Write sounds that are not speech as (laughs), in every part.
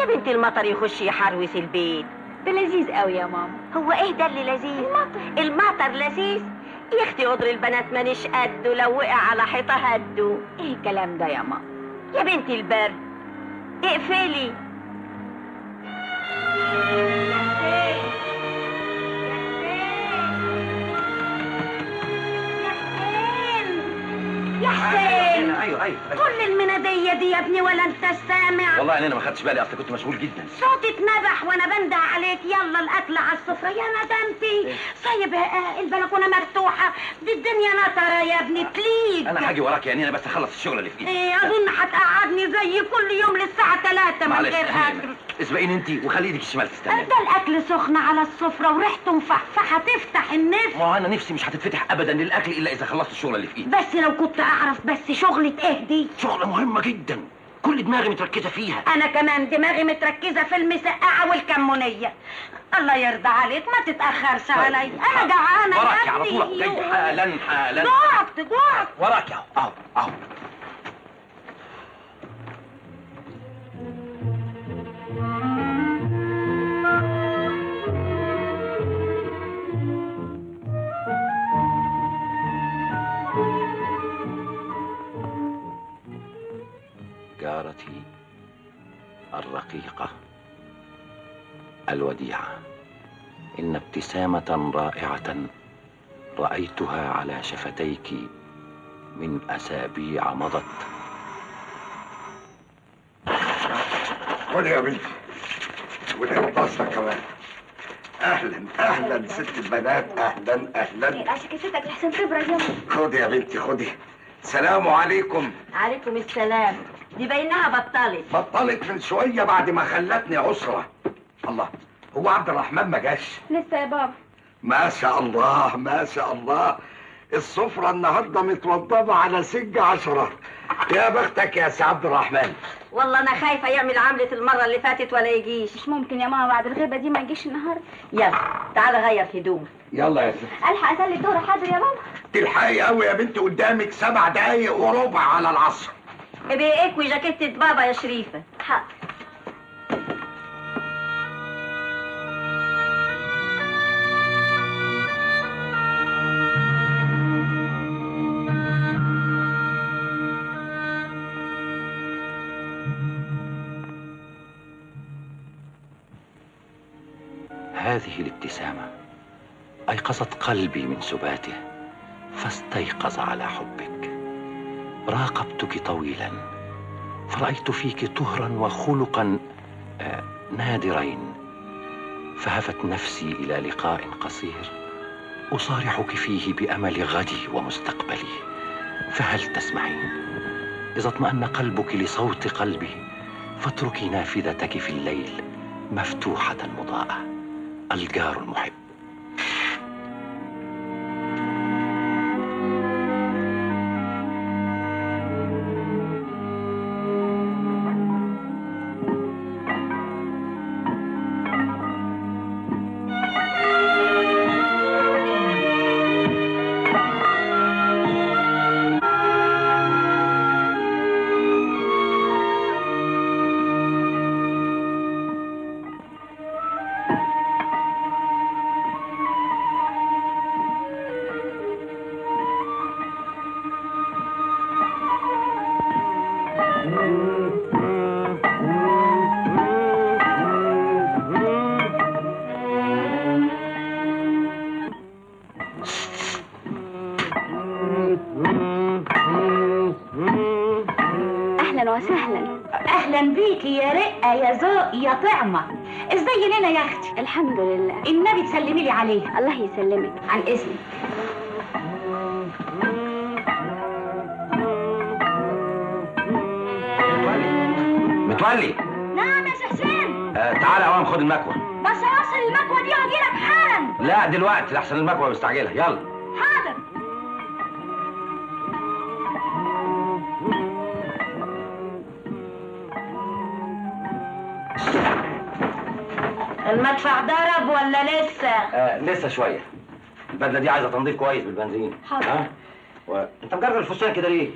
يا بنت المطر يخش يحروس البيت. ده لذيذ قوي يا ماما. هو إيه ده اللي لذيذ؟ المطر. المطر لذيذ. يا أختي قدر البنات مانيش قده لو وقع على حيطة هده إيه الكلام ده يا ماما؟ يا بنت البرد اقفلي. دي يا ابني ولا انت سامع؟ والله أنا ما خدتش بالي أصل كنت مشغول جدا. صوتي اتنبح وأنا بنده عليك. يلا الأكل على السفرة. يا ندمتي. سايب آه، البلكونة مفتوحة. دي الدنيا نطرة يا ابني. تليق أنا هاجي وراك يا نينا بس اخلص الشغل اللي في ايدي إيه أظن هتقعدني زي كل يوم للساعة 3 من غير أكل. اسبقيني انت وخلي إيدك الشمال تستنى. ده الأكل سخن على السفرة وريحته مفحفحة. تفتح النفس. ما أنا نفسي مش هتتفتح ابدا للأكل إلا إذا خلصت الشغل اللي في ايدي بس لو كنت أعرف بس شغلة إيه دي شغلة مهمة جدا. كل دماغي متركزة فيها. أنا كمان دماغي متركزة في المسقعة والكمونية. الله يرضى عليك ما تتأخرش علي. أنا جعانة يا وراك على. طول. جاي حالا حالا. جوعت جوعت وراك أهو أهو أهو. إن ابتسامة رائعة رأيتها على شفتيك من أسابيع مضت. خد يا بنتي والقصة كمان. أهلا أهلا ست البنات أهلا أهلا. عشان كفتك لحسن تبرد يلا خدي يا بنتي خدي. سلام عليكم. عليكم السلام. دي بينها بطلت. بطلت من شوية بعد ما خلتني عسرة. الله. هو عبد الرحمن ما جاش؟ لسه يا بابا. ما شاء الله ما شاء الله. السفرة النهاردة متوضبة على سج عشرة. يا بختك يا سي عبد الرحمن. والله أنا خايفة يعمل عملة المرة اللي فاتت ولا يجيش. مش ممكن يا ماما بعد الغيبة دي ما يجيش النهاردة. يلا تعالى غير هدومك يلا يا ست ألحق أسلي الدورة حاضر يا بابا تلحقي قوي يا بنتي قدامك سبع دقايق وربع على العصر. ابقي اكوي جاكيتة بابا يا شريفة. حاضر. هذه الابتسامة. أيقظت قلبي من سباته فاستيقظ على حبك. راقبتك طويلا فرأيت فيك طهرا وخلقا آه، نادرين. فهفت نفسي إلى لقاء قصير أصارحك فيه بأمل غدي ومستقبلي. فهل تسمعين إذا اطمأن قلبك لصوت قلبي فاتركي نافذتك في الليل مفتوحة مضاءة. الجار المحب. يا ذوق يا طعمه إزاي لنا يا أختي؟ الحمد لله. النبي تسلمي لي عليه. الله يسلمك. عن إذنك. متولي. نعم يا حسين آه تعالى يا خد المكوى بس اوصل المكوى دي وأجيلك حالا. لا دلوقتي لحسن المكوى مستعجلة. يلا. المدفع ضرب ولا لسه؟ آه لسه شوية. البدلة دي عايزة تنظيف كويس بالبنزين. حاضر. ها؟ و... انت مجرد الفستان كده ليه؟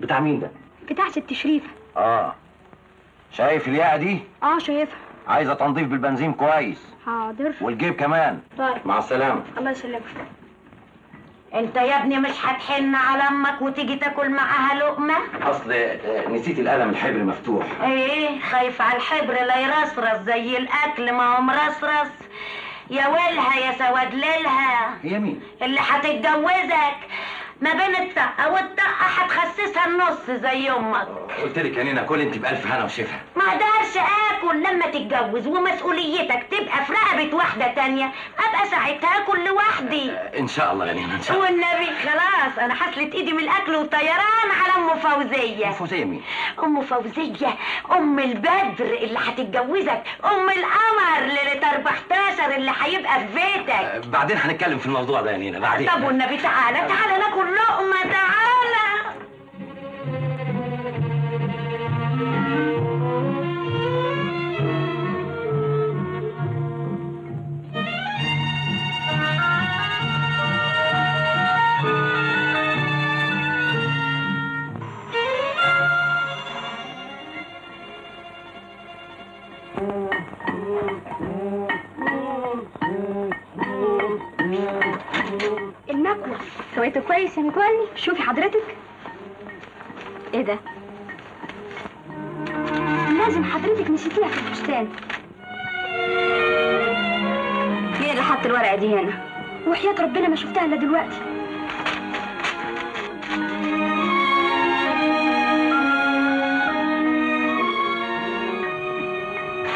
بتاع مين ده؟ بتاع ست شريفة. آه. شايف الياقة دي؟ آه شايفها. عايزة تنظيف بالبنزين كويس. حاضر. والجيب كمان. طيب. مع السلامة. الله يسلمك. انت يا ابني مش هتحن على أمك وتيجي تاكل معاها لقمه؟ أصل آه، نسيت القلم الحبر مفتوح. إيه؟ خايف على الحبر لا يرصرص زي الأكل ما هو مرصرص. يا ويلها يا سواد ليلها. هي مين؟ اللي هتتجوزك. ما بين الطقه والطقه هتخسسها النص زي أمك قلت لك يا نينا كل انت بألف هنا وشفا. ما أقدرش آكل لما تتجوز ومسؤوليتك تبقى في رقبة واحدة تانية. أبقى ساعتها أكل لوحدي. إن شاء الله يا نينا إن شاء الله. والنبي خلاص أنا حصلت إيدي من الأكل والطيران على أم فوزية. فوزية مين؟ أم فوزية أم البدر اللي هتتجوزك أم القمر ليلة 14 اللي هيبقى في بيتك. آه، بعدين هنتكلم في الموضوع ده يا نينا بعدين. طب والنبي تعالى تعالى ناكل لقمه تعالى. سويته كويس يا متولي. شوفي حضرتك. إيه ده؟ لازم حضرتك نسيتيها في الفستان. مين اللي حط الورقة دي هنا؟ وحياة ربنا ما شفتها إلا دلوقتي.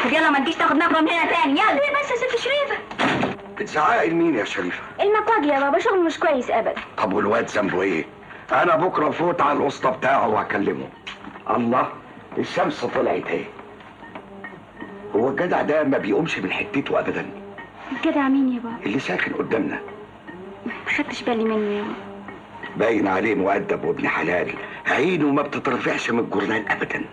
طب يلا ما تجيش تاخد نقره من هنا تاني. يلا. ليه بس يا ست شريفة؟ بتزعقي لمين يا شريفة؟ المكواجي يا بابا شغل مش كويس ابدا. طب والواد ذنبه إيه؟ أنا بكرة فوت على الوسطى بتاعه وهكلمه الله الشمس طلعت اهي هو الجدع ده ما بيقومش من حتته ابدا. الجدع مين يا بابا؟ اللي ساكن قدامنا. ما خدتش بالي منه يا بابا. باين عليه مؤدب وابن حلال. عينه ما بتترفعش من الجرنان ابدا.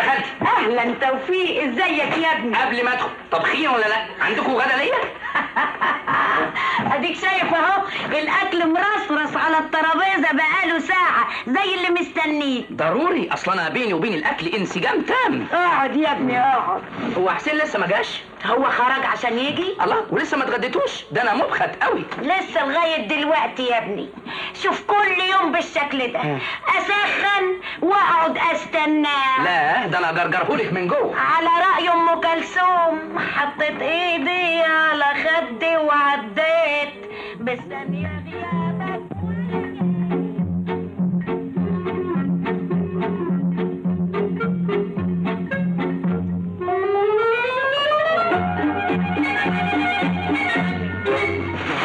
أهلا توفيق إزيك يا ابني؟ قبل ما أدخل طبخين ولا لا؟ عندكم غدا ليا؟ (laughs) اديك شايف أهو؟ الأكل مرصرص على الترابيزة بقاله ساعة زي اللي مستنيك ضروري أصلا أنا بيني وبين الأكل انسجام تام. اقعد يا ابني اقعد. هو حسين لسه ما جاش؟ هو خرج عشان يجي؟ الله ولسه ما اتغديتوش؟ ده أنا مبخت قوي لسه لغاية دلوقتي يا ابني. شوف كل يوم بالشكل ده. أسخن وأقعد استناه لا ده أنا جرجرهولك من جوه. على رأي أم كلثوم حطيت إيدي على خدي وعديت. بالثانية غيابك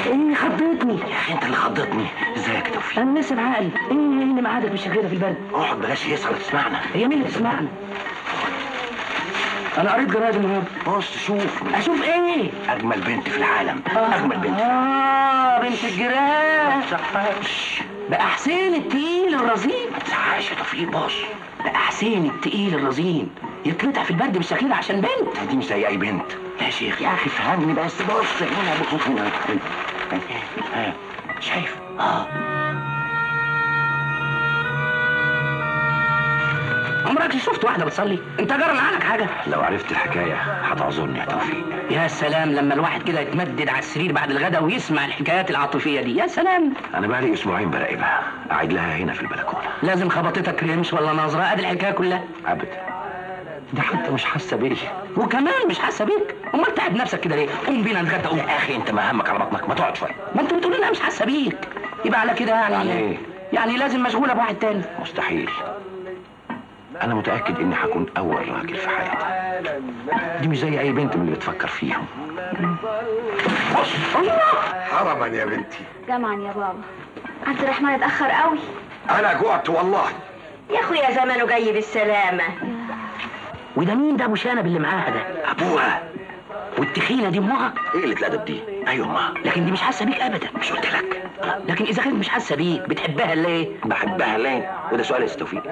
إيه خضتني. أنت اللي خضتني. إزيك يا توفيق؟ أنا لسه بعقلي إيه اللي معادك مش شغاله في البرد اقعد بلاش يسهر تسمعنا هي مين اللي تسمعنا؟ أنا قريت جرايد النهارده. بص شوف. أشوف إيه؟ أجمل بنت في العالم. أجمل بنت. آه بنت الجيران. ده حسين التقيل الرزين. ما يا توفيق بص. ده حسين التقيل الرزين. يتلطع في البرد بالشكل ده عشان بنت. دي مش زي أي بنت. يا شيخ. يا أخي فهمني بس. بص هنا بص هنا ها، شايف؟ آه. عمرك شفت واحدة بتصلي؟ انت جرى عنك حاجة؟ لو عرفت الحكاية هتعذرني يا توفيق. يا سلام لما الواحد كده يتمدد على السرير بعد الغداء ويسمع الحكايات العاطفية دي. يا سلام. أنا بقالي أسبوعين براقبها قاعد لها هنا في البلكونة. لازم خبطتك رمش ولا نظرة؟ أدي الحكاية كلها. ابدا ده حتى مش حاسة بيا وكمان مش حاسة بيك. أمال تعب نفسك كده ليه؟ قوم بينا نتغدى. قوم. يا أخي أنت ما همك على بطنك. ما تقعد شوية. ما أنت بتقول إنها مش حاسة بيك. يبقى على كده يعني. يعني إيه؟ يعني لازم مشغولة بواحد تاني. مستحيل. أنا متأكد إني هكون أول راجل في حياتها دي مش زي أي بنت من اللي بتفكر فيهم. حرما يا بنتي. جمعا يا بابا. عبد الرحمن اتأخر قوي. أنا جوعت والله. يا أخويا زمانه جاي بالسلامة. وده مين ده أبو شنب اللي معاها ده؟ أبوها. والتخينه دي امها إيه اللي الأدب دي؟ أيوه ما لكن دي مش حاسة بيك ابدا. مش قلت لك. لكن إذا كانت مش حاسة بيك بتحبها ليه؟ بحبها ليه؟ وده سؤال يا توفيق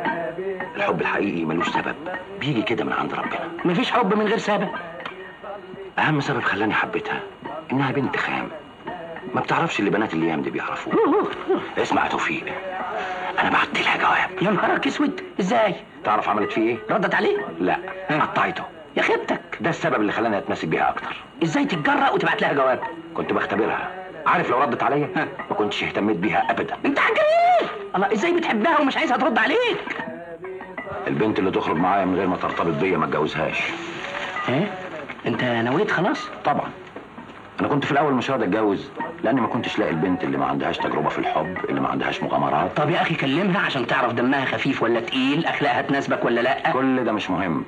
الحب الحقيقي ملوش سبب. بيجي كده من عند ربنا. مفيش حب من غير سبب. أهم سبب خلاني حبيتها إنها بنت خام. ما بتعرفش اللي بنات الأيام دي بيعرفوه. اسمع يا توفيق. أنا بعت لها جواب. يا نهارك أسود. إزاي؟ تعرف عملت فيه إيه؟ ردت عليه لا. قطعته. يا خيبتك ده السبب اللي خلاني أتمسك بيها أكتر. إزاي تتجرأ وتبعت لها جواب؟ كنت بختبرها. عارف لو ردت عليا. ما كنتش اهتميت بيها ابدا. أنت حجرين الله إزاي بتحبها ومش عايزها ترد عليك؟ البنت اللي تخرج معايا من غير ما ترتبط بيا ما اتجوزهاش. إيه؟ أنت نويت خلاص؟ طبعا. أنا كنت في الأول مش راضي أتجوز لأني ما كنتش لاقي البنت اللي ما عندهاش تجربة في الحب اللي ما عندهاش مغامرات. طب يا أخي كلمها عشان تعرف دمها خفيف ولا تقيل أخلاقها تناسبك ولا لأ. كل ده مش مهم.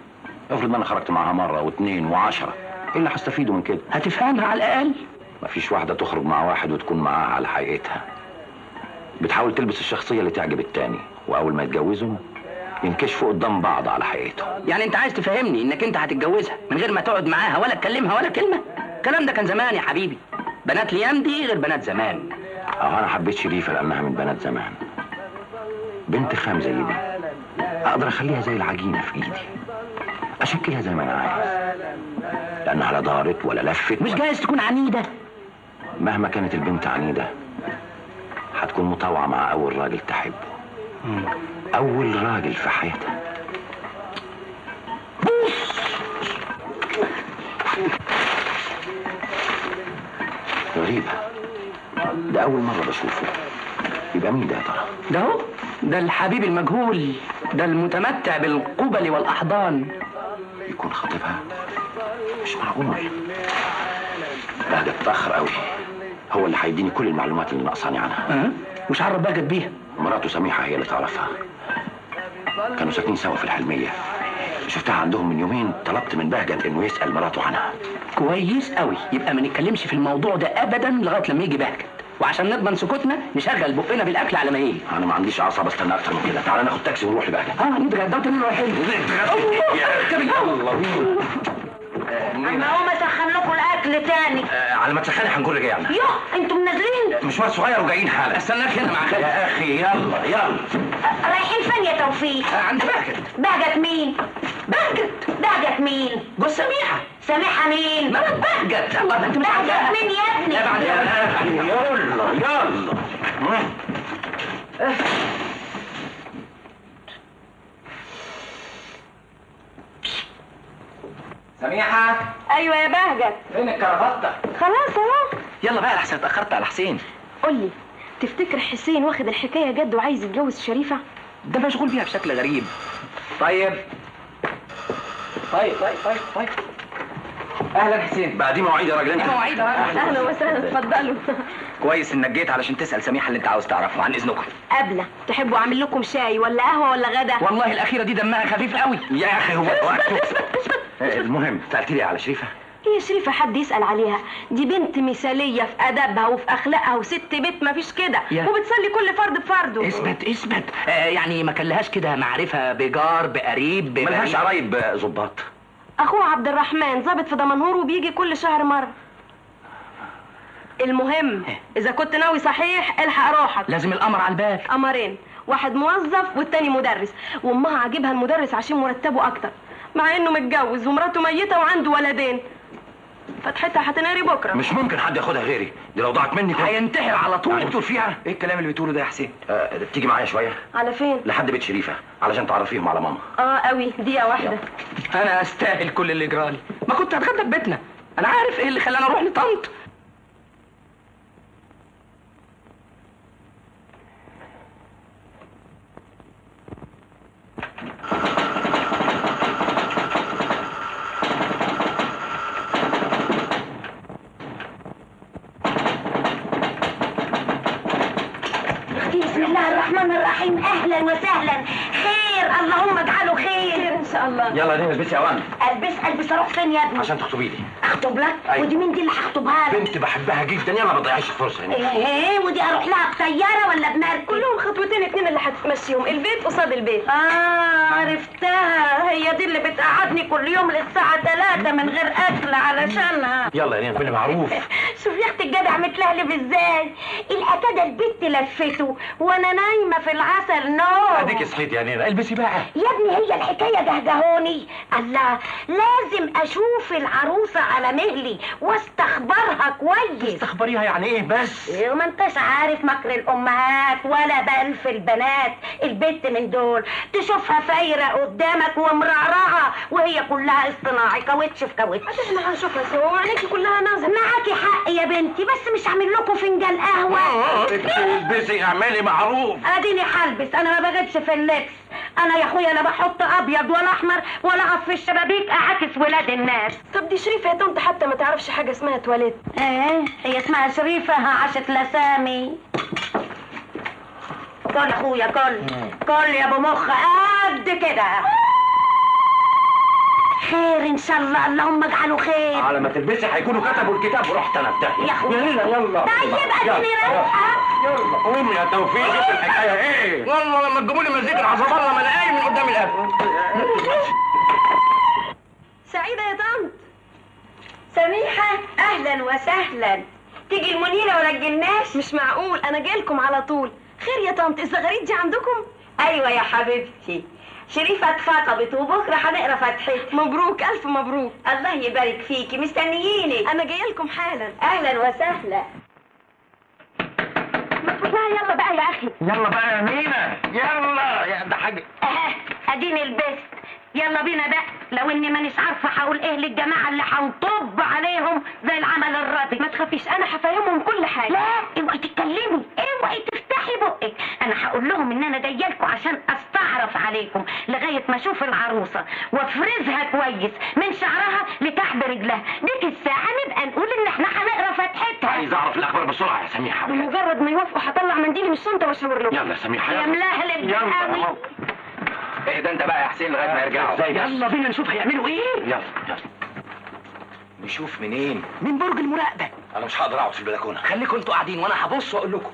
افرض ما أنا خرجت معاها مرة واثنين وعشرة. إيه اللي هستفيده من كده. هتفهمها على الأقل. مفيش واحدة تخرج مع واحد وتكون معاها على حقيقتها. بتحاول تلبس الشخصية اللي تعجب التاني. وأول ما يتجوزوا ينكشفوا قدام بعض على حقيقتهم. يعني انت عايز تفهمني انك انت هتتجوزها من غير ما تقعد معاها ولا تكلمها ولا كلمة؟ الكلام ده كان زمان يا حبيبي. بنات الأيام دي غير بنات زمان. آه أنا حبيت شريفة لأنها من بنات زمان. بنت خام زي دي. أقدر أخليها زي العجينة في إيدي. اشكلها زي ما أنا عايز لأنها لا دارت ولا لفت مش جايز تكون عنيدة. مهما كانت البنت عنيدة هتكون مطاوعه مع أول راجل تحبه أول راجل في حياتها غريبة. ده أول مرة بشوفه. يبقى مين ده يا ترى؟ ده هو؟ ده الحبيب المجهول ده المتمتع بالقبل والأحضان. يكون خطيبها. مش معقول لا ده اتاخر قوي هو اللي هيديني كل المعلومات اللي ناقصاني عنها. أه؟ مش عرف باجت بيها. مراته سميحة هي اللي تعرفها. كانوا ساكنين سوا في الحلمية. شفتها عندهم من يومين طلبت من بهجت إنه يسأل مراته عنها. كويس قوي يبقى ما نتكلمش في الموضوع ده ابدا لغاية لما يجي بهجت. وعشان نضمن سكوتنا نشغل بقنا بالاكل على ما يجي أنا ما عنديش اعصاب استنى أكتر من كده تعالى ناخد تاكسي ونروح لبهجت آه نتغدى وتاني رايحين يلا بينا اما اقوم اسخن لكم الاكل تاني آه، على ما تسخني هنكون رجعنا يوه أنتوا منازلين مشوار صغير وجايين حالا استناك هنا مع خالد يا أخي يلا يلا أه، رايحين فين يا توفيق آه، عند بهجت بهجت مين بهجت بهجت مين جوز سميحه سامحها مين مرات بهجت. الله ده أنت مش عارفها بهجت مين يا ابني. لا بعد يلا. يلا سميحة. أيوه يا بهجت. فين الكرافته خلاص اهو يلا بقى لحسن اتأخرت على حسين. قول لي تفتكر حسين واخد الحكاية جد وعايز يتجوز شريفة؟ ده مشغول بيها بشكل غريب. طيب. طيب طيب طيب طيب. أهلا حسين. بقى دي مواعيد يا راجل. انت مواعيد يا راجل. أهلا وسهلا. (laughs) اتفضلوا. كويس إنك جيت علشان تسأل سميحة اللي أنت عاوز تعرفه عن إذنكم. قبله تحبوا أعمل لكم شاي ولا قهوة ولا غدا؟ والله الأخيرة دي دمها خفيف قوي. يا أخي هو (laughs) آه، (laughs) المهم سالت لي على شريفة. هي شريفة حد يسأل عليها. دي بنت مثالية في أدبها وفي أخلاقها وست بيت ما فيش كده. وبتصلي كل فرد بفرده. اثبت اثبت. آه يعني ما كان لهاش كده. معرفة بجار بقريب ملهاش. قرايب آه، ظباط. اخوها عبد الرحمن ظابط في دمنهور وبيجي كل شهر مرة. المهم إذا كنت ناوي صحيح إلحق روحك. لازم القمر على البال قمرين واحد موظف والتاني مدرس. وأمها عاجبها المدرس عشان مرتبه أكتر. مع إنه متجوز ومراته ميتة وعنده ولدين. فتحتها هتنقري بكرة. مش ممكن حد ياخدها غيري. دي لو ضاعت مني كنت هينتحر على طول. بتقول فيها؟ إيه الكلام اللي بتقوله ده يا حسين؟ آه، تيجي معايا شوية؟ على فين؟ لحد بيت شريفة علشان تعرفيهم على ماما. آه قوي دقيقة واحدة. أنا أستاهل كل اللي جرالي ما كنت هتغدى في بيتنا. أنا عارف إيه اللي خلاني أروح لطنط الرحمن الرحيم أهلا وسهلا خير اللهم اجعله خير ان شاء الله. يلا دي البسي يا وان. ألبس ألبس أروح فين يا ابني؟ عشان تخطبي لي. أخطب لك؟ أيوة. ودي مين دي اللي هخطبها لك؟ بنت بحبها جدا. يلا ما تضيعيش الفرصة هنا. إيه إيه، ودي أروح لها بطياره ولا بمركب؟ كلهم خطوتين اتنين اللي هتمشيهم البيت قصاد البيت. آه عرفتها. هي دي اللي بتقعدني كل يوم للساعة 3 من غير أكل علشانها. يلا يا نين كل معروف. (laughs) شوف يا أختي الجدع متلهلب إزاي؟ الأكادة البت لفته وأنا نايمة في العسل نوم اديك صحيت يا نينا البسي بقى. يا ابني هي الحكاية جهجهوني الله لازم أشوف العروسة على مهلي واستخبرها كويس. تخبريها يعني إيه بس؟ إيه، ما أنتش عارف مكر الأمهات ولا بل في البنات البت من دول. تشوفها فايرة قدامك ومرعرعة وهي كلها اصطناعي كاوتش في كاوتش. إحنا هنشوفها سوا وعينيكي كلها نازلة. معاكي حق يا بنتي بس مش هعمل لكم فنجان قهوة. البسي اعملي معروف. أديني هلبس أنا ما بغيبش في اللبس. أنا يا أخويا لا بحط أبيض ولا احمر ولا أقف في الشبابيك أعاكس ولاد الناس. طب دي شريفة يا طنط حتى ما تعرفش حاجة اسمها تواليت. إيه هي اسمها شريفة ها عاشت لسامي. كل يا أخويا كل. كل يا أبو مخ قد كده. خير إن شاء الله. اللهم اجعله خير. على ما تلبسي هيكونوا كتبوا الكتاب ورحت أنا في. يا أخويا. يلا يلا. طيب اديني رايحه يلا. قومي يا توفيق شوف الحكاية. إيه والله لما تجيبوا لي مزيكا العصب الله ما الاقي من قدام الاكل سعيدة يا طنط. سميحة أهلا وسهلا. تيجي المنيره ولا الجناش؟ مش معقول أنا جايلكم على طول. خير يا طنط الزغاريد دي عندكم. أيوه يا حبيبتي. شريفة اتخطبت وبكره هنقرا فتحتها مبروك ألف مبروك. الله يبارك فيكي مستنيينك. أنا جايلكم حالا. أهلا وسهلا. لا يلا بقى يا أخي. يلا بقى يا مينا. يلا. يا ده حاجة. أه أديني لبست يلا بينا بقى لو إني مانيش عارفة هقول إيه للجماعة اللي هنطب عليهم زي العمل الراضي ما تخافيش أنا هفهمهم كل حاجة. لا! اوعي تتكلمي اوعي تفتحي بقك. أنا هقول لهم إن أنا جاية لكم عشان أستعرف عليكم لغاية ما أشوف العروسة وأفرزها كويس من شعرها لتحت رجلها. ديك الساعة نبقى نقول إن إحنا هنقرأ فتحتها عايز أعرف الأخبار بسرعة يا سميحة. بمجرد ما يوافقوا هطلع منديلي من الشنطة وأشاور لهم. يلا يا سميحة يا يلا ملهلب يلا. قوي اهدى انت بقى يا حسين لغاية ما يرجعوا. إزاي بس؟ يلا بينا نشوف هيعملوا إيه. يلا يلا. نشوف منين؟ من برج المراقبة. أنا مش هقدر أقعد في البلكونة. خليكم أنتوا قاعدين وأنا هبص وأقول لكم.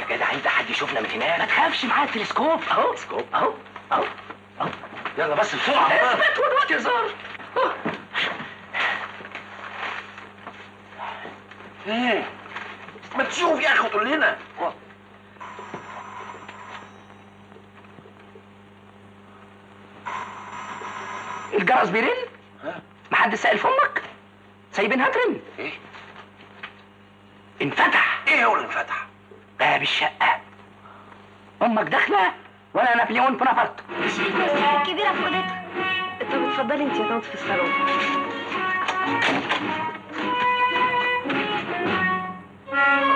يا جدع انت حد يشوفنا من هناك؟ ما تخافش معايا التلسكوب. أهو. تلسكوب. أهو. أهو. أهو. يلا بس بسرعة. اثبت والوقت يزار إيه؟ ما تشوف يا أخي وتقول لنا. الجرس بيرن؟ ها؟ محدش سأل في أمك؟ سايبينها ترن إيه؟ انفتح. إيه هو اللي انفتح باب الشقة. أمك داخلة وأنا نابليون بونابرت كبيرة في اوضتها طب اتفضلي أنت يا طنط في الصالون. أمك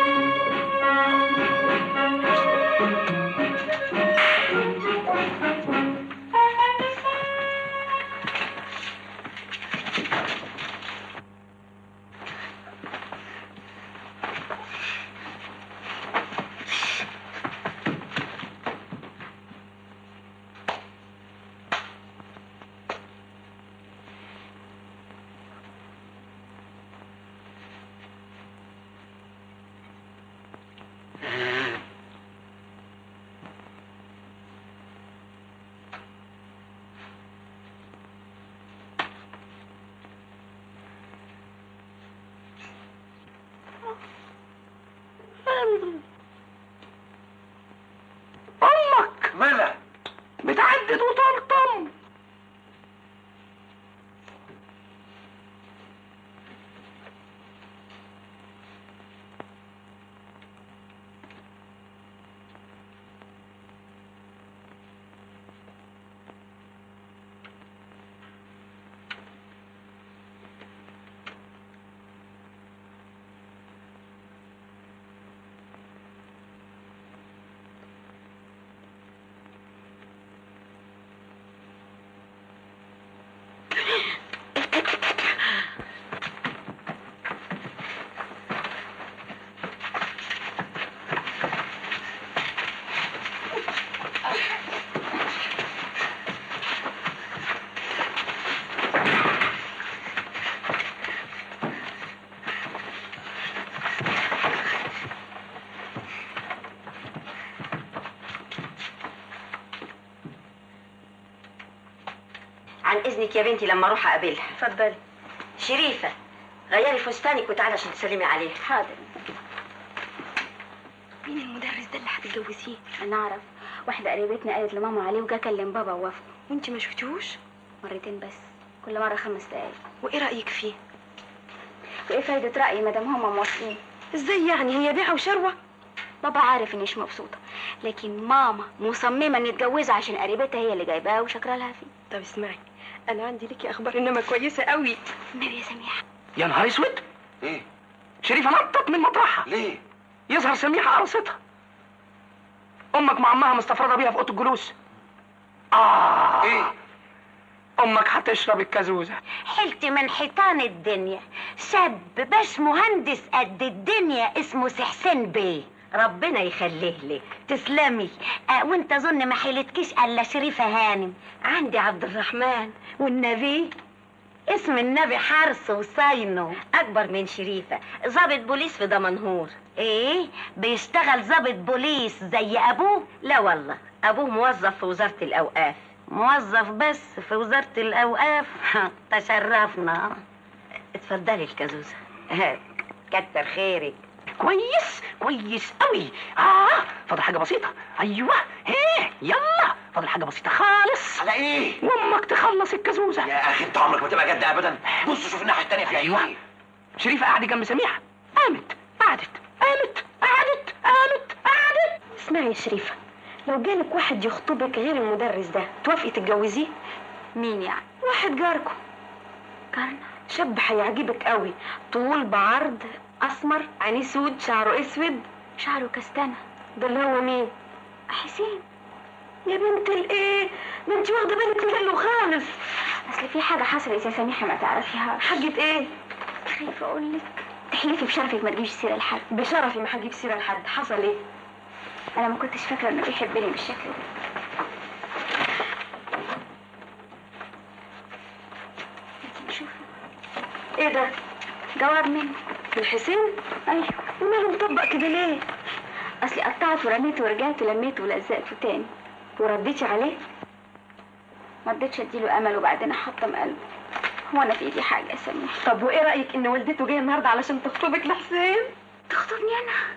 اذنك يا بنتي لما أروح أقابلها. اتفضلي شريفة غيري فستانك وتعالي عشان تسلمي عليها حاضر. مين المدرس ده اللي هتتجوزيه؟ أنا أعرف. واحدة قريبتنا قالت لماما عليه وجا كلم بابا ووافق وانت ما شفتيهوش؟ مرتين بس. كل مرة خمس دقايق. وإيه رأيك فيه؟ وإيه فايدة رأيي ما دام هما موافقين؟ إزاي يعني؟ هي بيعة وشروة؟ بابا عارف إني مش مبسوطة. لكن ماما مصممة ان يتجوزها عشان قريبتها هي اللي جايباها وشاكره لها فيه. طب اسمعي. أنا عندي ليكي أخبار إنما كويسة قوي النبي يا سميحة. يا نهار أسود. إيه؟ شريفة نطت من مطرحها. ليه؟ يظهر سميحة قرصتها أمك مع عمها مستفرده بيها في أوضة الجلوس. آه. إيه؟ أمك هتشرب الكازوزة. حلت من حيطان الدنيا. شاب باش مهندس قد الدنيا اسمه سحسين بيه. ربنا يخليه لك. تسلمي. آه وانت اظن ما حيلتكيش إلا شريفة هانم. عندي عبد الرحمن والنبي. اسم النبي حرس وصاينه. أكبر من شريفة. ضابط بوليس في دمنهور. إيه؟ بيشتغل ضابط بوليس زي أبوه؟ لا والله. أبوه موظف في وزارة الأوقاف. موظف بس في وزارة الأوقاف؟ (laughs) تشرفنا. اتفضلي الكازوزة. (laughs) كتر خيرك. كويس كويس قوي آه فاضل حاجة بسيطة. أيوه. إيه يلا. فاضل حاجة بسيطة خالص. على إيه؟ وأمك تخلص الكازوزة. يا أخي أنت عمرك ما تبقى جد ابدا. بص شوف الناحية التانية في أيوة. إيه شريفة قاعدة جنب سميحه قامت قعدت قامت قعدت قامت قعدت. اسمعي يا شريفة لو جالك واحد يخطبك غير المدرس ده توافقي تتجوزيه؟ مين يعني؟ واحد جاركم كارنا شاب هيعجبك قوي طول بعرض أسمر عينيه سود شعره أسود. شعره كستانه ده اللي هو مين؟ حسين. يا بنت الإيه؟ ده انت واخدة بالك منه خالص. أصل في حاجة حصلت يا سميحة ما تعرفيها حاجة إيه؟ خايفة أقول لك تحلفي بشرفك ما تجيبش سيرة لحد. بشرفي ما هجيب سيرة لحد. حصل إيه؟ أنا ما كنتش فاكرة إنه بيحبني بالشكل ده. إيه ده؟ جواب منه. من حسين؟ أيوه وماله مطبق كده ليه؟ أصلي قطعت ورميت ورجعت ولميته ولزقته تاني. ورديتي عليه؟ ما رضيتش أديله أمل وبعدين أحطم قلبه. هو أنا في إيدي حاجة يا سميحه طب وإيه رأيك إن والدته جاية النهارده علشان تخطبك لحسين؟ تخطبني أنا؟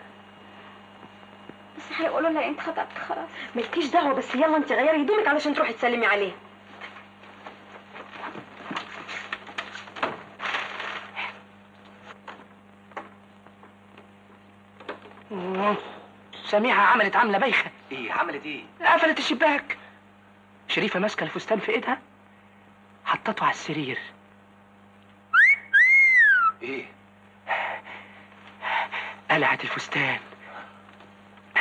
بس هيقولوا لها انت خطبت خلاص. مالكيش دعوة بس يلا أنت غيري هدومك علشان تروحي تسلمي عليه مم. سميحه عملت عملة بايخة. إيه عملت إيه؟ قفلت الشباك. شريفة ماسكة الفستان في إيدها حطته على السرير. إيه؟ قلعت الفستان.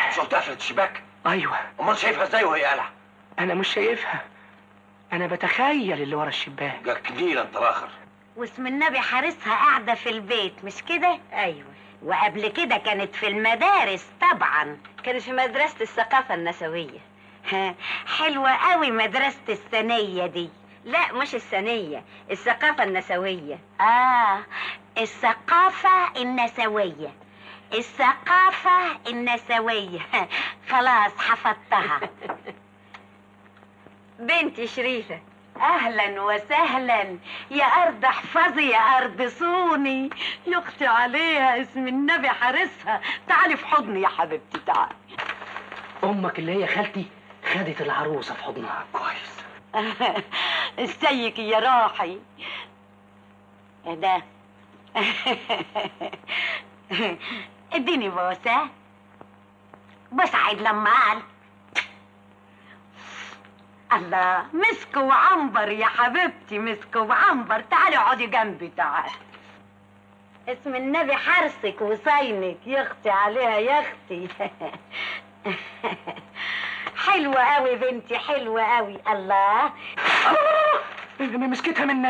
مش قلت قفلت الشباك؟ أيوه. أمال شايفها إزاي وهي قلعة؟ أنا مش شايفها. أنا بتخيل اللي ورا الشباك. جاك نيل أنت راخر. واسم النبي حارسها قاعدة في البيت مش كده؟ أيوه. وقبل كده كانت في المدارس طبعا. كانت في مدرسة الثقافة النسوية. ها، حلوة قوي مدرسة الثانية دي. لا مش الثانية الثقافة النسوية. آه الثقافة النسوية. الثقافة النسوية. (laughs) خلاص حفظتها. (laughs) بنتي شريفة. أهلا وسهلا. يا أرض احفظي يا أرض صوني. يا أختي عليها اسم النبي حارسها تعالي في حضني يا حبيبتي تعالي. أمك اللي هي خالتي خدت العروسة في حضنها. كويس. (laughs) ازيك يا راحي إيه ده اديني بوسة. بص عيد لما قال الله مسك وعنبر يا حبيبتي مسك وعنبر. تعالي اقعدي جنبي تعالي. اسم النبي حرسك وصينك. يا أختي عليها يا أختي. (laughs) حلوة قوي بنتي حلوة قوي الله. مسكتها من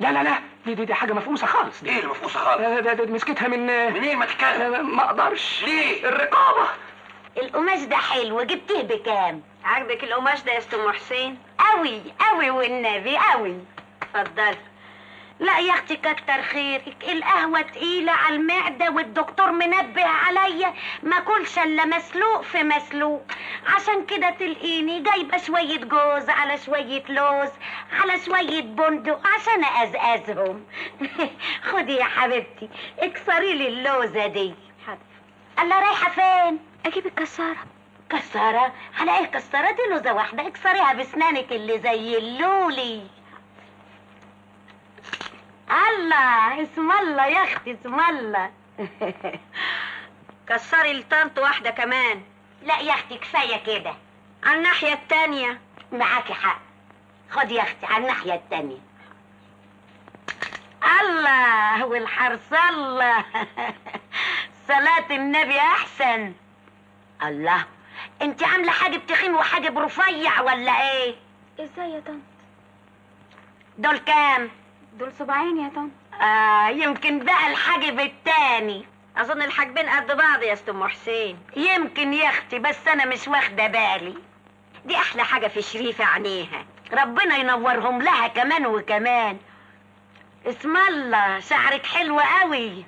لا لا لا. دي دي, دي حاجة مفقوسة خالص. دي. إيه اللي مفقوسه خالص؟ ده- ده- ده مسكتها من منين ما تتكلم؟ ما أقدرش. ليه؟ الرقابة. القماش ده حلو جبتيه بكام؟ عاجبك القماش ده يا ست ام حسين قوي قوي والنبي قوي. اتفضلي لا يا أختي كتر خيرك القهوة تقيلة على المعدة والدكتور منبه عليا ما كلش إلا مسلوق في مسلوق. عشان كده تلقيني جايبة شوية جوز على شوية لوز على شوية بندق عشان أزقزهم. (laughs) خدي يا حبيبتي اكسري لي اللوزة دي. الله رايحة فين؟ أجيب الكسارة. كسارة؟ على إيه كسارة؟ دي لوزة واحدة اكسريها بسنانك اللي زي اللولي. الله اسم الله يا أختي اسم الله. كسري لطنط واحدة كمان. لا يا أختي كفاية كده. على الناحية التانية. معاكي حق. خدي يا أختي على الناحية التانية. الله والحرص الله. (laughs) صلاة النبي أحسن. الله. انت عاملة حاجب تخين وحاجب رفيع ولا إيه؟ إزاي يا طنط؟ دول كام؟ دول صباعين يا طنط. آه يمكن بقى الحاجب التاني أظن الحاجبين قد بعض يا ستم حسين يمكن يا أختي بس أنا مش واخدة بالي. دي أحلى حاجة في شريفة عينيها. ربنا ينورهم لها كمان وكمان. اسم الله شعرك حلو قوي.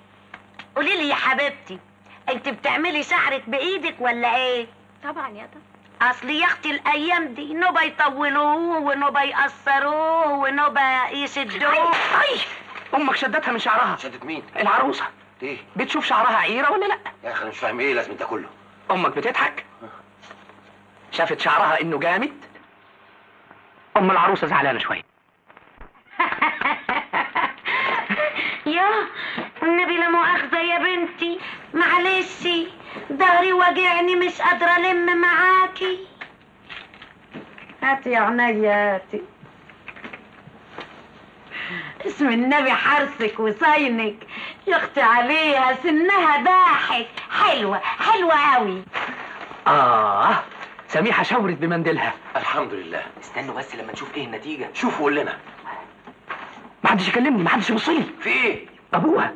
قولي لي يا حبيبتي انت بتعملي شعرك بإيدك ولا إيه؟ طبعا يا طنط اصل يا أختي الأيام دي نوبه يطولوه ونوبه يقصروه ونوبه يشدوه أي أمك شدتها من شعرها. شدت مين؟ العروسة. إيه؟ بتشوف شعرها عيره ولا لأ؟ يا أخي أنا مش فاهم إيه لازم ده كله. أمك بتضحك. شافت شعرها إنه جامد؟ أم العروسة زعلانة شوية. يا النبي لا مؤاخذة يا بنتي معلش ظهري وجعني مش قادرة ألم معاكي. هاتي يا عينيا هاتي. اسم النبي حرسك وصينك. يا أختي عليها سنها ضاحك حلوة حلوة قوي آه سميحة شاورت بمنديلها. الحمد لله. استنوا بس لما نشوف إيه النتيجة. شوف وقول لنا. ما حدش يكلمني ما حدش يبص لي في إيه؟ ابوها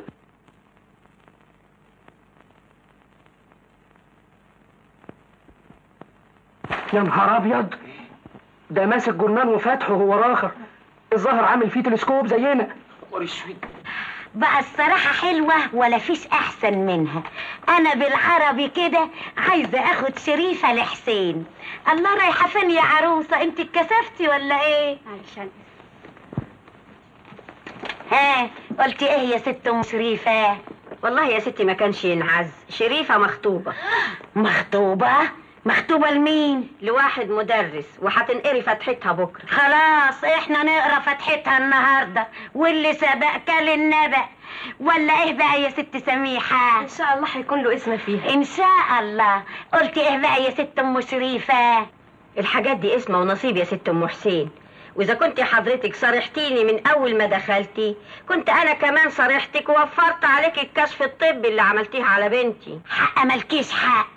يا نهار أبيض. ده ماسك جرنان وفاتحه هو راخر. الظاهر عامل فيه تلسكوب زينا. بقى الصراحة حلوة ولا فيش أحسن منها. أنا بالعربي كده عايزة أخد شريفة لحسين. الله رايحة فين يا عروسة؟ أنت اتكسفتي ولا إيه؟ علشان ها قلتي إيه يا ست أم شريفة؟ والله يا ستي ما كانش ينعز. شريفة مخطوبة. مخطوبة؟ مخطوبة لمين؟ لواحد مدرس وهتنقري فتحتها بكرة. خلاص إحنا نقرأ فتحتها النهارده. واللي سبق كل النبأ ولا إيه بقى يا ست سميحة؟ إن شاء الله هيكون له اسم فيها. إن شاء الله. قلتي إيه بقى يا ست أم شريفة؟ الحاجات دي اسمة ونصيب يا ست أم حسين. وإذا كنت حضرتك صارحتيني من أول ما دخلتي كنت أنا كمان صارحتك ووفرت عليك الكشف الطبي اللي عملتيه على بنتي. حق ملكيش حق.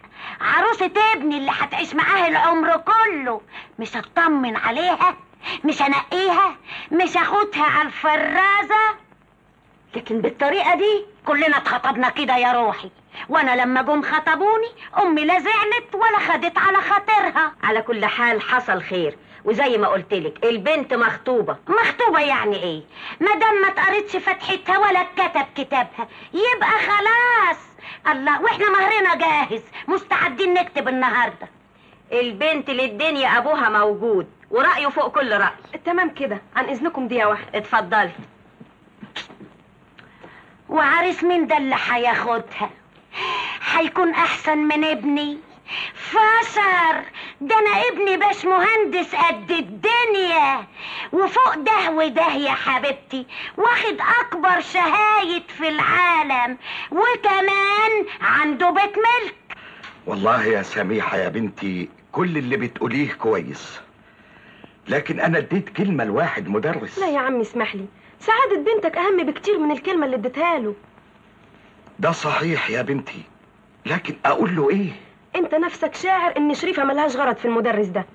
عروسة ابني اللي هتعيش معاه العمر كله. مش هطمن عليها مش هنقيها مش هاخدها على الفرازة. لكن بالطريقة دي كلنا اتخطبنا كده يا روحي. وأنا لما جم خطبوني أمي لا زعلت ولا خدت على خاطرها. على كل حال حصل خير. وزي ما قلتلك البنت مخطوبة. مخطوبة يعني إيه؟ ما دام ما اتقرتش فتحتها ولا اتكتب كتابها يبقى خلاص. الله وإحنا مهرنا جاهز. مستعدين نكتب النهارده. البنت للدنيا أبوها موجود ورأيه فوق كل رأي. تمام كده. عن إذنكم دقيقة واحدة. اتفضلي. وعارف مين ده اللي هياخدها هيكون أحسن من ابني. فشر. ده أنا ابني باش مهندس قد الدنيا. وفوق ده وده يا حبيبتي. واخد أكبر شهايد في العالم. وكمان عنده بيت ملك. والله يا سميحة يا بنتي كل اللي بتقوليه كويس. لكن أنا اديت كلمة لواحد مدرس. لا يا عم اسمح لي. سعادة بنتك أهم بكتير من الكلمة اللي اديتها له. ده صحيح يا بنتي لكن أقول له إيه؟ أنت نفسك شاعر إن شريفة ملهاش غرض في المدرس ده.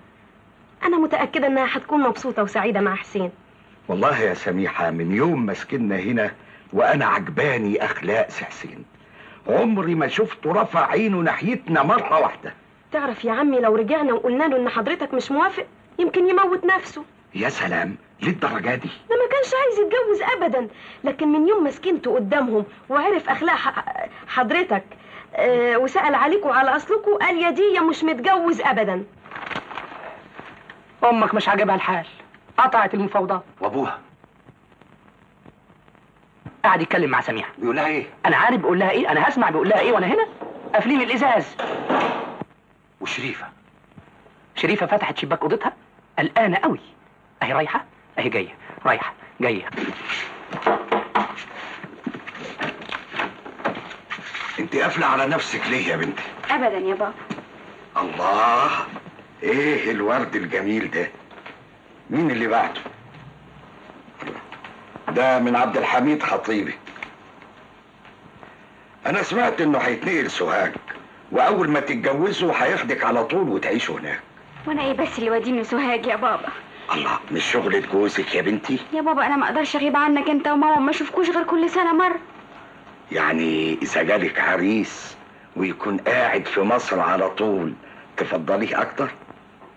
أنا متأكدة إنها هتكون مبسوطة وسعيدة مع حسين. والله يا سميحة من يوم ما سكننا هنا وأنا عجباني أخلاق سي حسين. عمري ما شفته رفع عينه ناحيتنا مرة واحدة. تعرف يا عمي لو رجعنا وقلنا له إن حضرتك مش موافق يمكن يموت نفسه. يا سلام للدرجة دي؟ ده ما كانش عايز يتجوز ابدا لكن من يوم ما سكنته قدامهم وعرف أخلاق حضرتك آه، وسأل عليكم على اصلكم قال يا دي يا مش متجوز ابدا. أمك مش عاجبها الحال. قطعت المفاوضات. وأبوها؟ قاعد يتكلم مع سميحه بيقول لها إيه؟ أنا عارف بيقول لها إيه أنا هسمع بيقول لها إيه وأنا هنا قافلين الإزاز. وشريفة؟ شريفة فتحت شباك أوضتها قلقانه قوي. أهي رايحة؟ أهي جاية. رايحة. جاية. أنت قافلة على نفسك ليه يا بنتي؟ ابدا يا بابا. الله! إيه الورد الجميل ده؟ مين اللي بعته؟ ده من عبد الحميد خطيبي. أنا سمعت إنه هيتنقل سوهاج وأول ما تتجوزوا هياخدك على طول وتعيشوا هناك. وأنا إيه بس اللي وديني سوهاج يا بابا؟ الله مش شغلة جوزك يا بنتي؟ يا بابا أنا ما أقدرش أغيب عنك أنت وماما. ما اشوفكوش غير كل سنة مرة. يعني إذا جالك عريس ويكون قاعد في مصر على طول تفضليه أكتر؟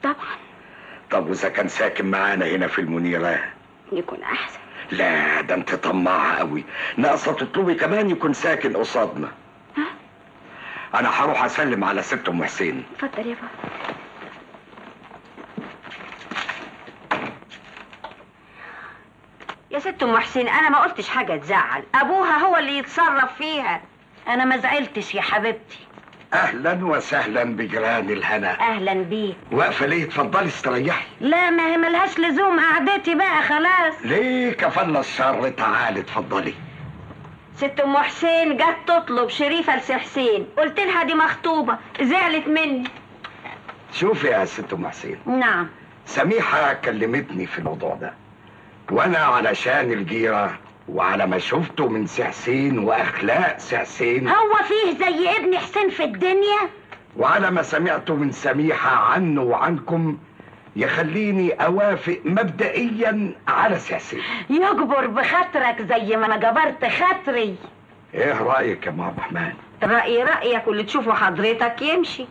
طبعا. طب وإذا كان ساكن معانا هنا في المنيرة؟ يكون أحسن. لا ده أنت طماعة قوي. ناقصة تطلبي كمان يكون ساكن قصادنا. أنا هروح أسلم على ست أم حسين. اتفضل يا بابا. يا ست أم حسين أنا ما قلتش حاجة تزعل. أبوها هو اللي يتصرف فيها. أنا ما زعلتش يا حبيبتي. أهلا وسهلا بجيران الهنا. أهلا بيك. واقفة ليه؟ اتفضلي استريحي. لا ما هي ملهاش لزوم. قعدتي بقى خلاص. ليه كفلنا الشر تعالي اتفضلي. ست أم حسين جت تطلب شريفه لسي حسين. قلت لها دي مخطوبة زعلت مني. شوفي يا ست أم حسين. نعم. سميحة كلمتني في الموضوع ده. وأنا علشان الجيرة وعلى ما شفته من سي حسين واخلاق سي حسين هو فيه زي ابن حسين في الدنيا؟ وعلى ما سمعته من سميحة عنه وعنكم يخليني أوافق مبدئيا على سي حسين يجبر بخاطرك زي ما أنا جبرت خاطري. إيه رأيك يا ام عبد الرحمن رايي رأيك واللي تشوفه حضرتك يمشي.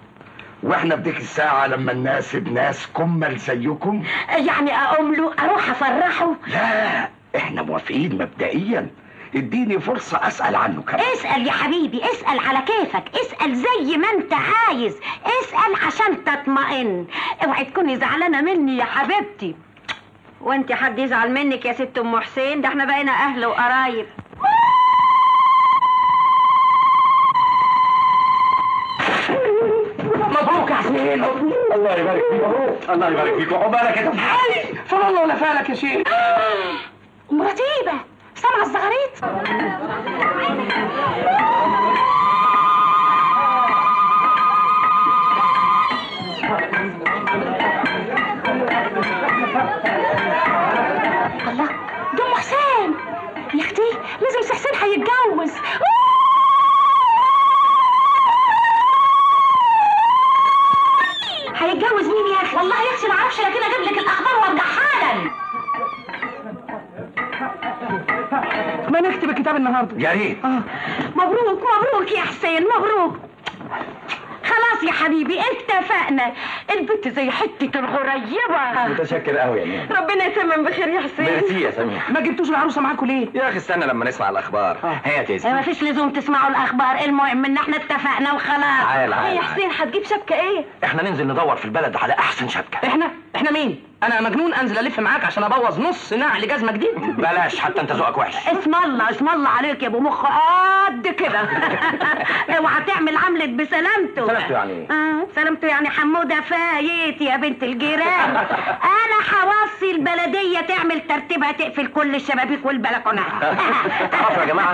وإحنا بديك الساعة لما نناسب ناس كمل زيكم. يعني أقوم له أروح أفرحه؟ لا إحنا موافقين مبدئيا. إديني فرصة أسأل عنه كمان. اسأل يا حبيبي اسأل على كيفك اسأل زي ما أنت عايز. اسأل عشان تطمئن. اوعي تكوني زعلانة مني يا حبيبتي. وأنت حد يزعل منك يا ست أم حسين؟ ده إحنا بقينا أهل وقرايب. الله يبارك فيك الله يبارك فيك وعقبالك يا تفحالي فلا الله ولا فالك يا شيخ مرتيبة سامعة الزغاريت الله ده ام حسين. يا أختي لازم سي حسين هيتجوز هيتجوز مين يا أخي؟ والله يا أختي ما أعرفش لكن أجيب لك الأخبار وارجع حالا ما نكتب الكتاب النهارده؟ يا ريت. مبروك مبروك يا حسين مبروك. خلاص يا حبيبي اتفقنا. البنت زي حتة الغريبة. متشكر قوي يا نينا ربنا يتمم بخير يا حسين. ميرسي يا سميح ما جبتوش العروسة معاكم ليه؟ يا أخي استنى لما نسمع الأخبار. هي ما تسمع فيش لزوم تسمعوا الأخبار. المهم إن إحنا اتفقنا وخلاص. تعال يا تعال حسين هتجيب شبكة إيه؟ إحنا ننزل ندور في البلد على أحسن شبكة. إحنا؟ إحنا مين؟ أنا مجنون أنزل ألف معاك عشان أبوظ نص نعل جزمه جديد. بلاش حتى أنت ذوقك وحش. اسم الله اسم الله عليك يا أبو مخ. قد كده. (laughs) اوعى تعمل عملة بسلامته. سلامته يعني إيه؟ آه سلامته يعني حمودة فايت يا بنت الجيران. (laughs) أنا هوصي البلدية تعمل ترتيبها تقفل كل الشبابيك والبلكونات. (laughs) تعرفوا يا جماعة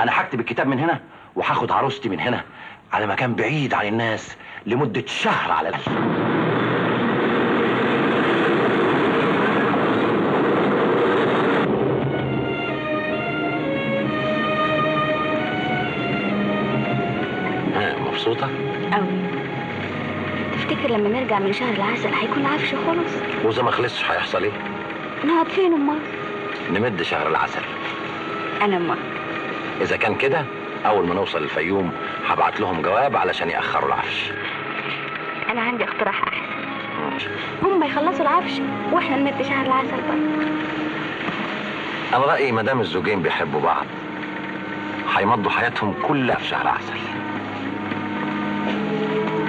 أنا هكتب الكتاب من هنا وهاخد عروستي من هنا على مكان بعيد عن الناس لمدة شهر على الأقل. ها، مبسوطه قوي تفتكر لما نرجع من شهر العسل هيكون العفش خلص؟ وإذا ما خلصش هيحصل إيه؟ نقعد فين أمال؟ نمد شهر العسل. أنا أمال. إذا كان كده أول ما نوصل الفيوم هبعت لهم جواب علشان يأخروا العفش. أنا عندي اقتراح أحسن. هما هيخلصوا العفش وإحنا نمد شهر العسل برضه. أنا رأيي ما دام الزوجين بيحبوا بعض. هيمضوا حياتهم كلها في شهر عسل الله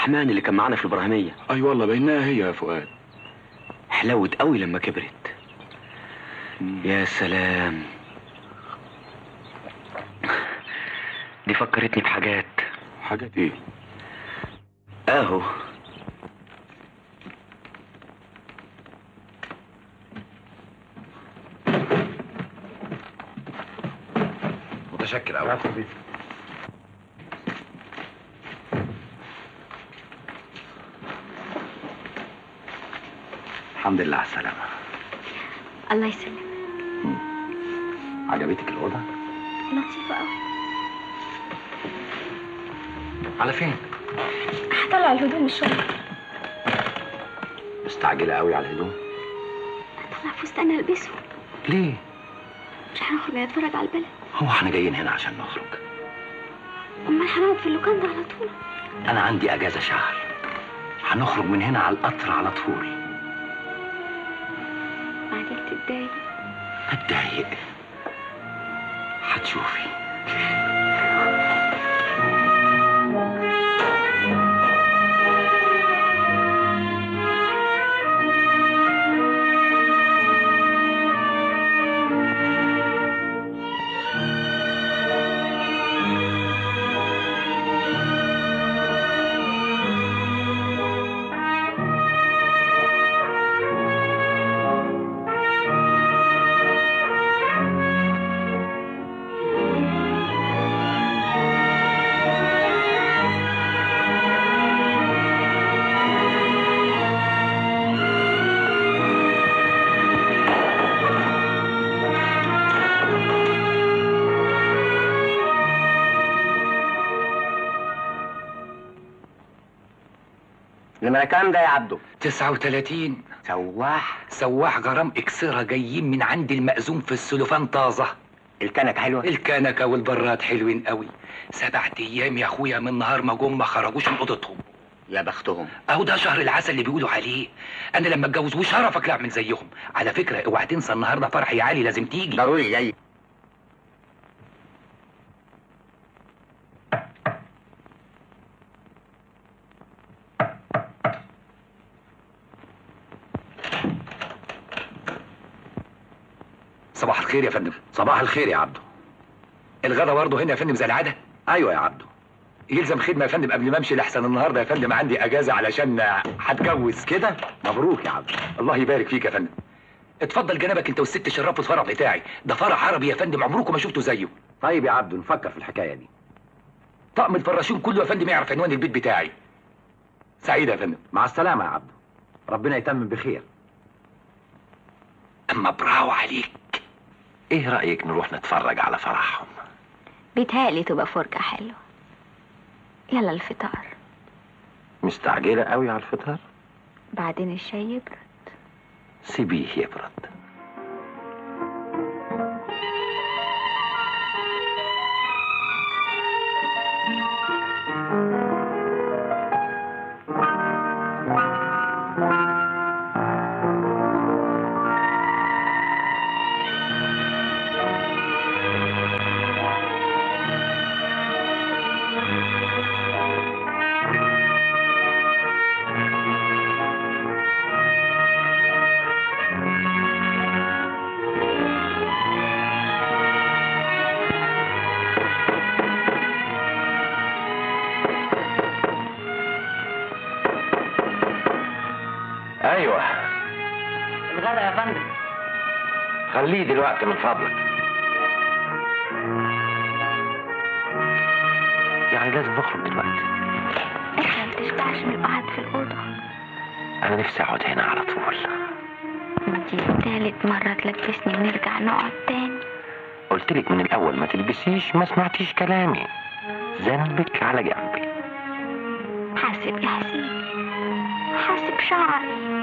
الرحمن اللي كان معانا في الابراهيميه أي والله بينها هي يا فؤاد. حلوت قوي لما كبرت. يا سلام. دي فكرتني بحاجات. حاجات إيه؟ أهو. متشكر قوي الحمد لله على السلامة. الله يسلمك. عجبتك الأوضة؟ لطيفة قوي على فين؟ هطلع الهدوم الشغل. مستعجلة قوي على الهدوم. هطلع فستان ألبسه. ليه؟ مش هنخرج نتفرج على البلد. هو إحنا جايين هنا عشان نخرج. أمال هنقعد في اللوكان ده على طول؟ أنا عندي أجازة شهر. هنخرج من هنا على القطر على طول. تتضايق اتضايق هتشوفي نمرة كام ده يا عبده 39 سواح. سواح غرام اكسرة جايين من عند المأذون في السلوفان طازة. الكنك حلوة. الكنكة والبراد حلوين قوي. سبعة أيام يا أخويا من نهار ما جم ما خرجوش من أوضتهم. يا بختهم. أهو ده شهر العسل اللي بيقولوا عليه. أنا لما اتجوز وشرفك لا أعمل زيهم. على فكرة اوعى تنسى النهارده فرح يا علي لازم تيجي. ضروري جاي صباح الخير يا فندم. صباح الخير يا عبده الغدا برضه هنا يا فندم زي العادة؟ أيوه يا عبده يلزم خدمة يا فندم قبل ما أمشي لحسن النهارده يا فندم. عندي أجازة علشان هتجوز كده. مبروك يا عبده الله يبارك فيك يا فندم. اتفضل جنبك أنت والست في الفرح بتاعي. ده فرح عربي يا فندم. عمركم ما شفتوا زيه. طيب يا عبده نفكر في الحكاية دي. طقم الفراشين كله يا فندم يعرف عنوان البيت بتاعي. سعيدة يا فندم. مع السلامة يا عبده ربنا يتمم بخير. أما براو عليك. إيه رأيك نروح نتفرج على فرحهم؟ بيتهيألي تبقى فرجة حلوة. يلا الفطار. مستعجلة قوي على الفطار؟ بعدين الشاي يبرد. سيبيه يبرد. فيه دلوقتي من فضلك. يعني لازم نخرج دلوقتي. إحنا ما تشبعش من القعد في الأوضة. أنا نفسي أقعد هنا على طول. ما دي تالت مرة تلبسني ونرجع نقعد تاني. قلت لك من الأول ما تلبسيش ما سمعتيش كلامي. ذنبك على جنبي. حاسب يا حسين. حاسب شعري.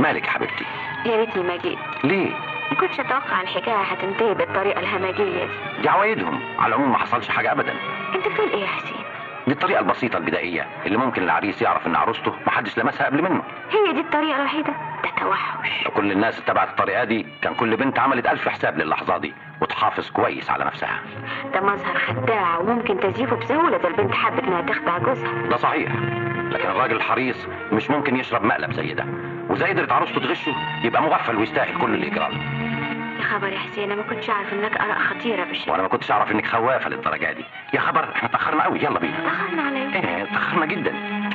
مالك يا حبيبتي؟ يا ريتني ما جيت. ليه؟ ما كنتش أتوقع الحكاية هتنتهي بالطريقة الهمجية دي. دي عوايدهم. على العموم ما حصلش حاجة ابدا. أنت بتقول إيه يا حسين؟ دي الطريقة البسيطة البدائية اللي ممكن العريس يعرف إن عروسته محدش لمسها قبل منه. هي دي الطريقة الوحيدة. ده توحش. لو كل الناس اتبعت الطريقة دي كان كل بنت عملت ألف حساب للحظة دي وتحافظ كويس على نفسها. ده مظهر خداع وممكن تزيفه بسهولة إذا البنت حبت إنها تخدع جوزها. ده صحيح. لكن الراجل الحريص مش ممكن يشرب مقلب زي ده. وإذا قدرت عروسته تغشه يبقى مغفل ويستاهل كل الإجرام. يا خبر يا حسين أنا ما كنتش أعرف إنك آراء خطيرة بالشيء وأنا ما كنتش أعرف إنك خوافة للدرجة دي. يا خبر إحنا اتأخرنا قوي يلا بينا. تاخرنا على إيه؟ إيه اتأخرنا جدا.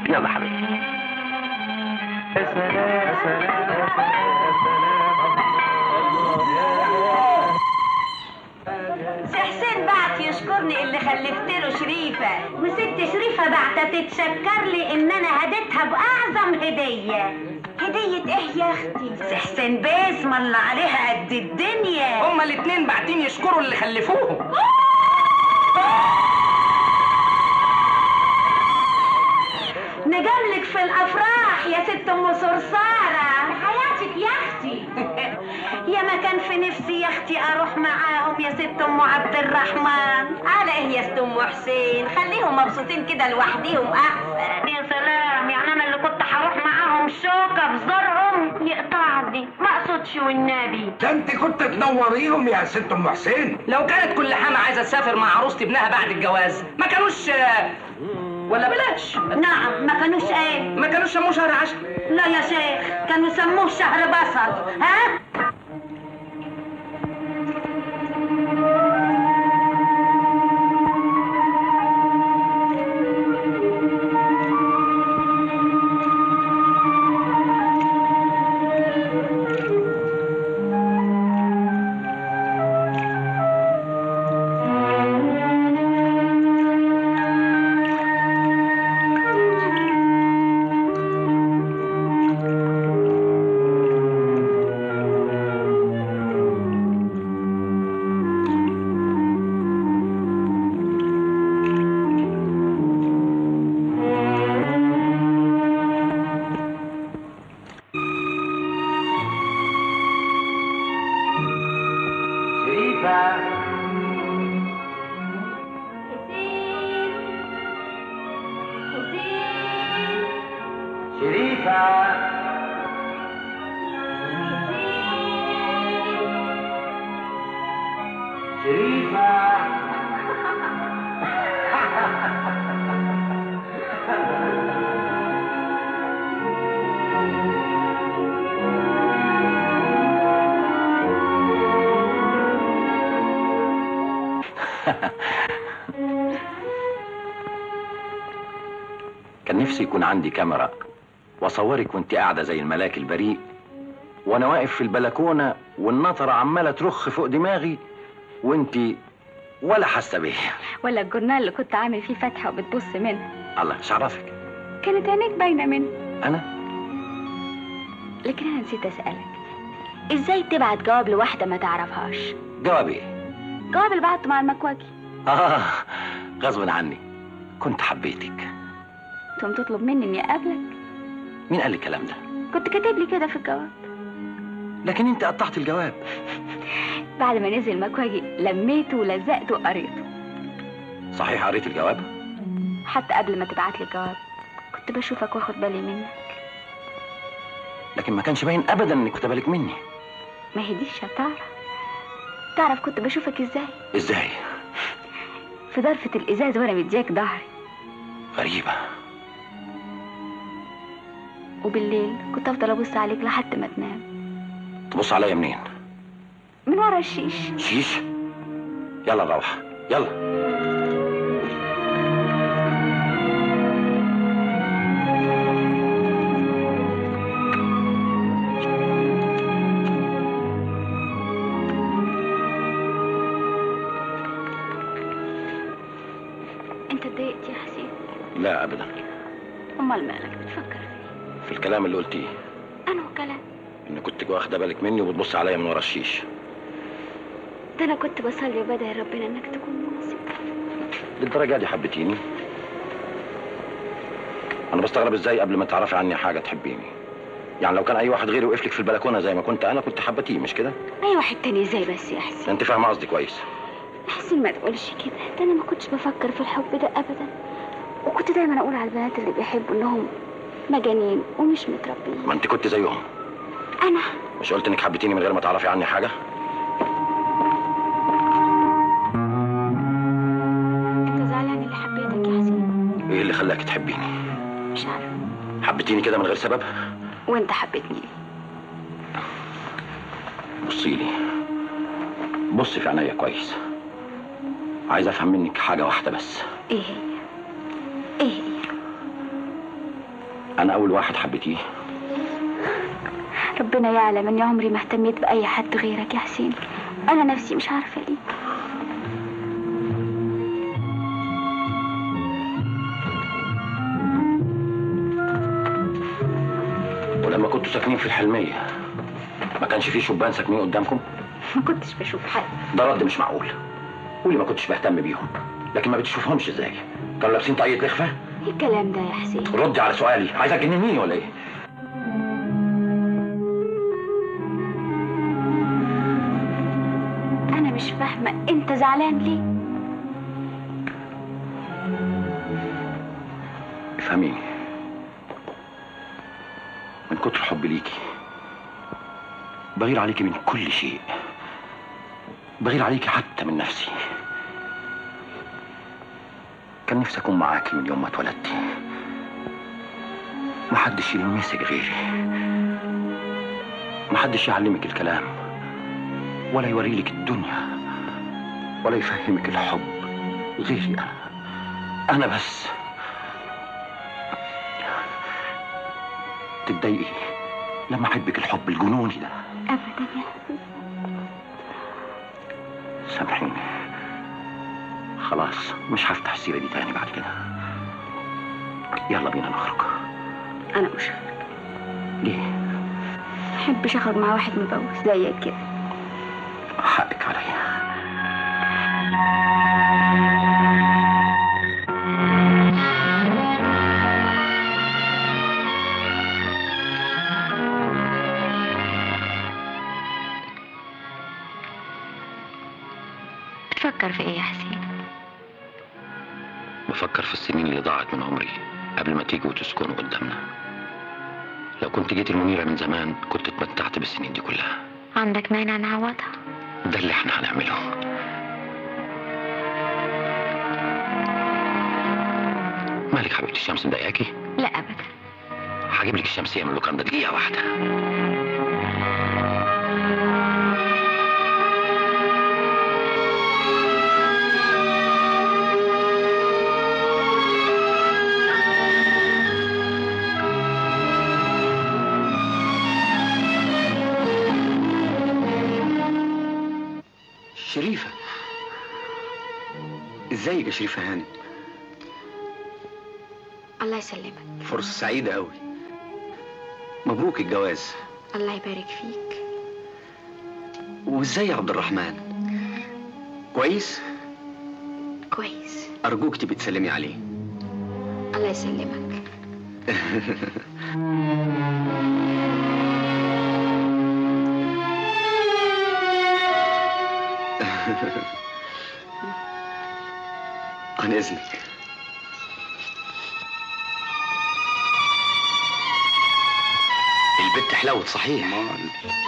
يلا حبيبي. سي وبعدين بعت يشكرني اللي خلفت له شريفة. وست شريفة بعتت تتشكر لي إن أنا هديتها بأعظم هدية. هدية إيه يا أختي؟ سحسن باسم الله عليها قد الدنيا. هما الاتنين بعتين يشكروا اللي خلفوهم. نجملك في الأفراح يا ست أم صرصارة. حياتك يا أختي. (laughs) يا ما كان في نفسي يا أختي أروح معاهم يا ست أم عبد الرحمن. على إيه يا ست أم حسين؟ خليهم مبسوطين كده لوحديهم أحسن. يا سلام يعني أنا اللي كنت هروح معاهم شوكة في زرهم؟ يقطعني ما أقصدش والنبي. ده أنت كنت تنوريهم يا ست أم حسين. لو كانت كل حامة عايزة تسافر مع عروسة ابنها بعد الجواز ما كانوش آه، ولا بلاش. نعم ما كانوش إيه. ما كانوش سموه شهر عشر. لا يا شيخ كانوا يسموه شهر بصل. ها؟ يكون عندي كاميرا واصورك وانت قاعدة زي الملاك البريء وأنا واقف في البلكونة والنطرة عمالة ترخ فوق دماغي وانت ولا حاسة بيا. ولا الجورنال اللي كنت عامل فيه فتحة وبتبص منها الله مش عرفك كانت عينيك باينة منه. أنا؟ لكن أنا نسيت أسألك. إزاي تبعت جواب لواحدة ما تعرفهاش؟ جواب إيه؟ جواب اللي بعته مع المكواجي آه غصب عني. كنت حبيتك. تقوم تطلب مني إني أقابلك مين قال الكلام ده؟ كنت كاتب لي كده في الجواب. لكن أنت قطعت الجواب. بعد ما نزل المكواجي لميته ولزقته وقريته. صحيح قريت الجواب؟ حتى قبل ما تبعت لي الجواب كنت بشوفك واخد بالي منك. لكن ما كانش باين ابدا إنك كنت بالك مني. ما هي دي الشطارة. تعرف كنت بشوفك إزاي؟ إزاي؟ في ضرفة الإزاز وأنا مدياك ظهري. غريبة. وبالليل كنت أفضل أبص عليك لحد ما تنام. تبص عليا منين؟ من ورا الشيش. شيش؟ يلا نروح يلا. أنت اتضايقت يا حسين؟ لا ابدا. أمال مالك؟ الكلام اللي قلتيه. أنا كلام إن كنت واخدة بالك مني وبتبص عليا من ورا الشيش. ده أنا كنت بصلي وبدعي ربنا إنك تكون مناسب. للدرجة دي حبيتيني؟ أنا بستغرب إزاي قبل ما تعرفي عني حاجة تحبيني. يعني لو كان أي واحد غيري وقف لك في البلكونة زي ما كنت أنا كنت حبتيه مش كده؟ أي واحد تاني إزاي بس يا حسين؟ أنت فاهمة قصدي كويس. حسين ما تقولش كده. ده أنا ما كنتش بفكر في الحب ده أبدا. وكنت دايما أقول على البنات اللي بيحبوا إنهم مجانين ومش متربيين. ما انت كنت زيهم. أنا. مش قلت انك حبيتيني من غير ما تعرفي عني حاجة؟ أنت زعلان اللي حبيتك يا حسين؟ إيه اللي خلاك تحبيني؟ مش عارف حبيتيني كده من غير سبب؟ وأنت حبيتني. بصي لي. بصي في عينيا كويس. عايز أفهم منك حاجة واحدة بس. إيه هي؟ أنا أول واحد حبيتيه. ربنا يعلم إني عمري ما اهتميت بأي حد غيرك يا حسين أنا نفسي مش عارفة ليه. ولما كنتوا ساكنين في الحلمية ما كانش في شبان ساكنين قدامكم؟ ما كنتش بشوف حد. ده رد مش معقول. قولي ما كنتش بهتم بيهم لكن ما بتشوفهمش إزاي. كانوا لابسين طاقية لخفة إيه الكلام ده يا حسين. ردي على سؤالي. عايزة تجننيني ولا إيه؟ أنا مش فاهمة. أنت زعلان ليه؟ افهميني. من كتر حبي ليكي بغير عليكي من كل شيء بغير عليكي حتى من نفسي. كان نفسي أكون معاكي من يوم ما اتولدتي محدش يلمسك غيري. محدش يعلمك الكلام ولا يوريلك الدنيا ولا يفهمك الحب غيري. أنا أنا بس تتضايقي لما أحبك الحب الجنوني ده. ابدا يا سامحيني. خلاص مش هفتح السيرة دي تاني بعد كده. يلا بينا نخرج. أنا مش ليه؟ محبش أخرج مع واحد متجوز زيك كده. حقك عليا. عمري قبل ما تيجوا وتسكنوا قدامنا. لو كنت جيت المنيرة من زمان كنت اتمتعت بالسنين دي كلها. عندك مانع نعوضها؟ ده اللي إحنا هنعمله. مالك حبيبتي؟ الشمس مضايقاكي؟ لا ابدا. هجيب لك الشمسية من اللوكاندا دقيقة واحدة. ازيك يا شريفة هاني الله يسلمك. فرصة سعيدة قوي مبروك الجواز. الله يبارك فيك. وإزاي يا عبد الرحمن؟ كويس؟ كويس. أرجوك تبي تسلمي عليه. الله يسلمك. (laughs) حلوت صحيح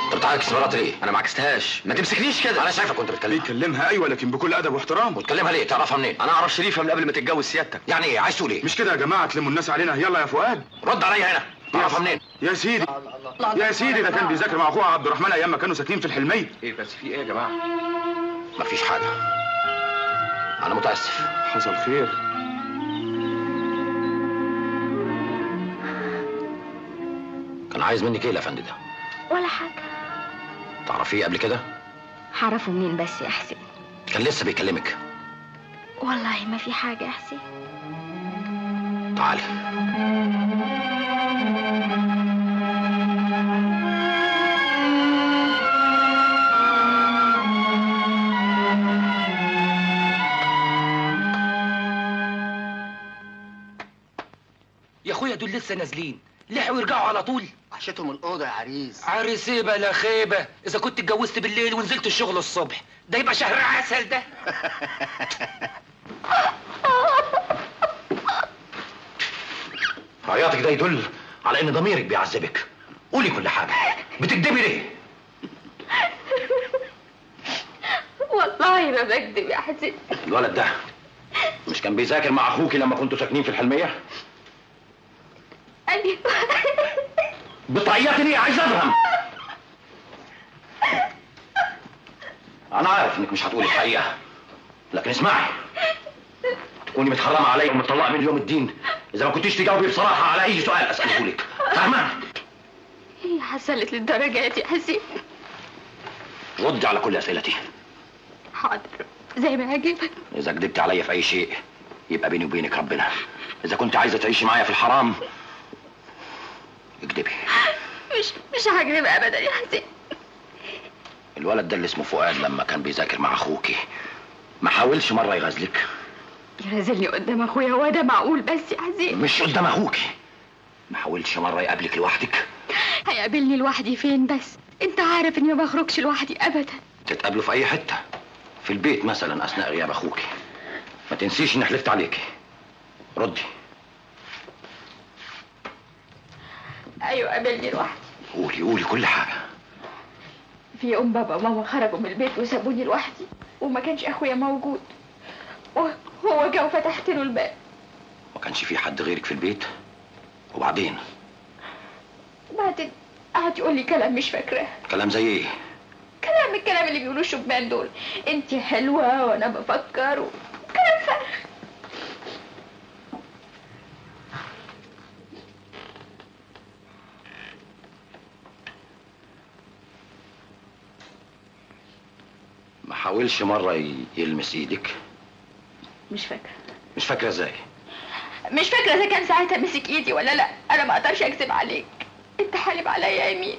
انت بتعكس مراتي. ليه؟ أنا ما عكستهاش. ما تمسكنيش كده. أنا شايفك كنت بتكلمها بيكلمها أيوه لكن بكل أدب واحترام. وتكلمها ليه؟ تعرفها منين؟ أنا أعرف شريفة من قبل ما تتجوز سيادتك. يعني إيه؟ عايز تقول إيه؟ مش كده يا جماعة؟ تلموا الناس علينا. يلا يا فؤاد. رد عليا هنا. تعرفها منين؟ يا سيدي. يا سيدي ده كان بيذاكر مع اخوه عبد الرحمن أيام ما كانوا ساكنين في الحلمية. إيه بس في إيه يا جماعة؟ مفيش حاجة. أنا متأسف. حصل خير. عايز منك إيه الافندي ده؟ ولا حاجة. تعرفيه قبل كده؟ هعرفه منين بس يا حسين؟ كان لسه بيكلمك. والله ما في حاجة يا حسين. تعالي يا أخويا دول لسه نازلين. لحقوا يرجعوا على طول. عشتهم الأوضة يا عريس. عريسيه بلا خيبة؟ إذا كنت اتجوزت بالليل ونزلت الشغل الصبح ده يبقى شهر عسل ده. (laughs) عياطك ده يدل على إن ضميرك بيعذبك. قولي كل حاجة. بتكدبي ليه؟ (laughs) والله ما بكذب يا حسين. الولد ده مش كان بيذاكر مع أخوكي لما كنتوا ساكنين في الحلمية؟ أيوه. (laughs) بتعيطي ليه؟ عايز أفهم. أنا عارف إنك مش هتقولي الحقيقة لكن اسمعي. تكوني متحرمة عليا ومطلقة من يوم الدين إذا ما كنتيش تجاوبي بصراحة على أي سؤال اسأله لك فاهمة؟ هي حصلت للدرجة دي يا حسين. ردي على كل أسئلتي. حاضر. زي ما هجيبك إذا كدبت عليا في أي شيء يبقى بيني وبينك ربنا. إذا كنت عايزة تعيشي معايا في الحرام اكدبي مش مش هكذب ابدا يا حسين. الولد ده اللي اسمه فؤاد لما كان بيذاكر مع أخوكي. ما حاولش مرة يغازلك يرازلني قدام أخويا هو ده معقول بس يا حسين؟ مش قدام أخوكي. ما حاولش مرة يقابلك لوحدك. هيقابلني لوحدي فين بس؟ أنت عارف إني ما بخرجش لوحدي ابدا. تتقابلوا في أي حتة؟ في البيت مثلا أثناء غياب أخوكي. ما تنسيش إني حلفت عليكي. ردي. أيوه قابلني لوحدي. قولي قولي كل حاجة. في يوم بابا وماما خرجوا من البيت وسابوني لوحدي وما كانش أخويا موجود. وهو جه وفتحت له الباب. ما كانش في حد غيرك في البيت؟ وبعدين؟ وبعدين قعد يقول لي كلام مش فاكراه. كلام زي إيه؟ كلام الكلام اللي بيقولوه الشبان دول. انت حلوة وأنا بفكر وكلام فارغ ما حاولش مرة ي- يلمس إيدك. مش فاكرة. مش فاكرة إزاي؟ مش فاكرة إذا كان ساعتها مسك ايدي ولا لأ. أنا ما أقدرش أكذب عليك. أنت حالب عليا يمين.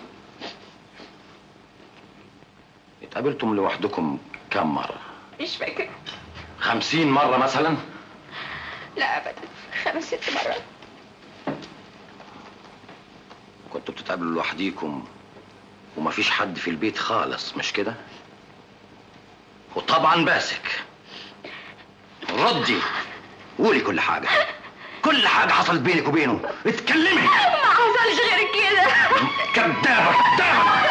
اتقابلتم لوحدكم كم مرة؟ مش فاكرة. خمسين مرة مثلا؟ لا ابدا. خمس ست مرات. كنتوا بتتقابلوا لوحديكم ومفيش حد في البيت خالص مش كده؟ وطبعا باسك. ردي قولي كل حاجة. كل حاجة حصلت بينك وبينه. اتكلمي. ما حصلش غير كده. كدابة كدابة.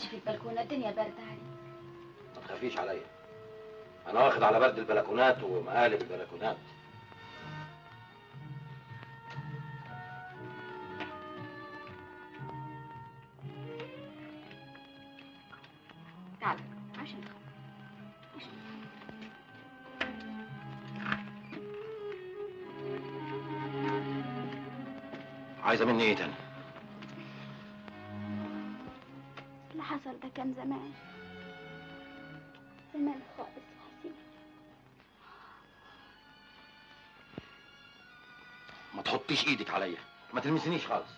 تقعدش في البلكونة الدنيا باردة عليك ما تخافيش عليا. أنا واخد على برد البلكونات ومقالب البلكونات. تعال عشان عشان عايزة مني إيه تاني؟ تلمسنيش خالص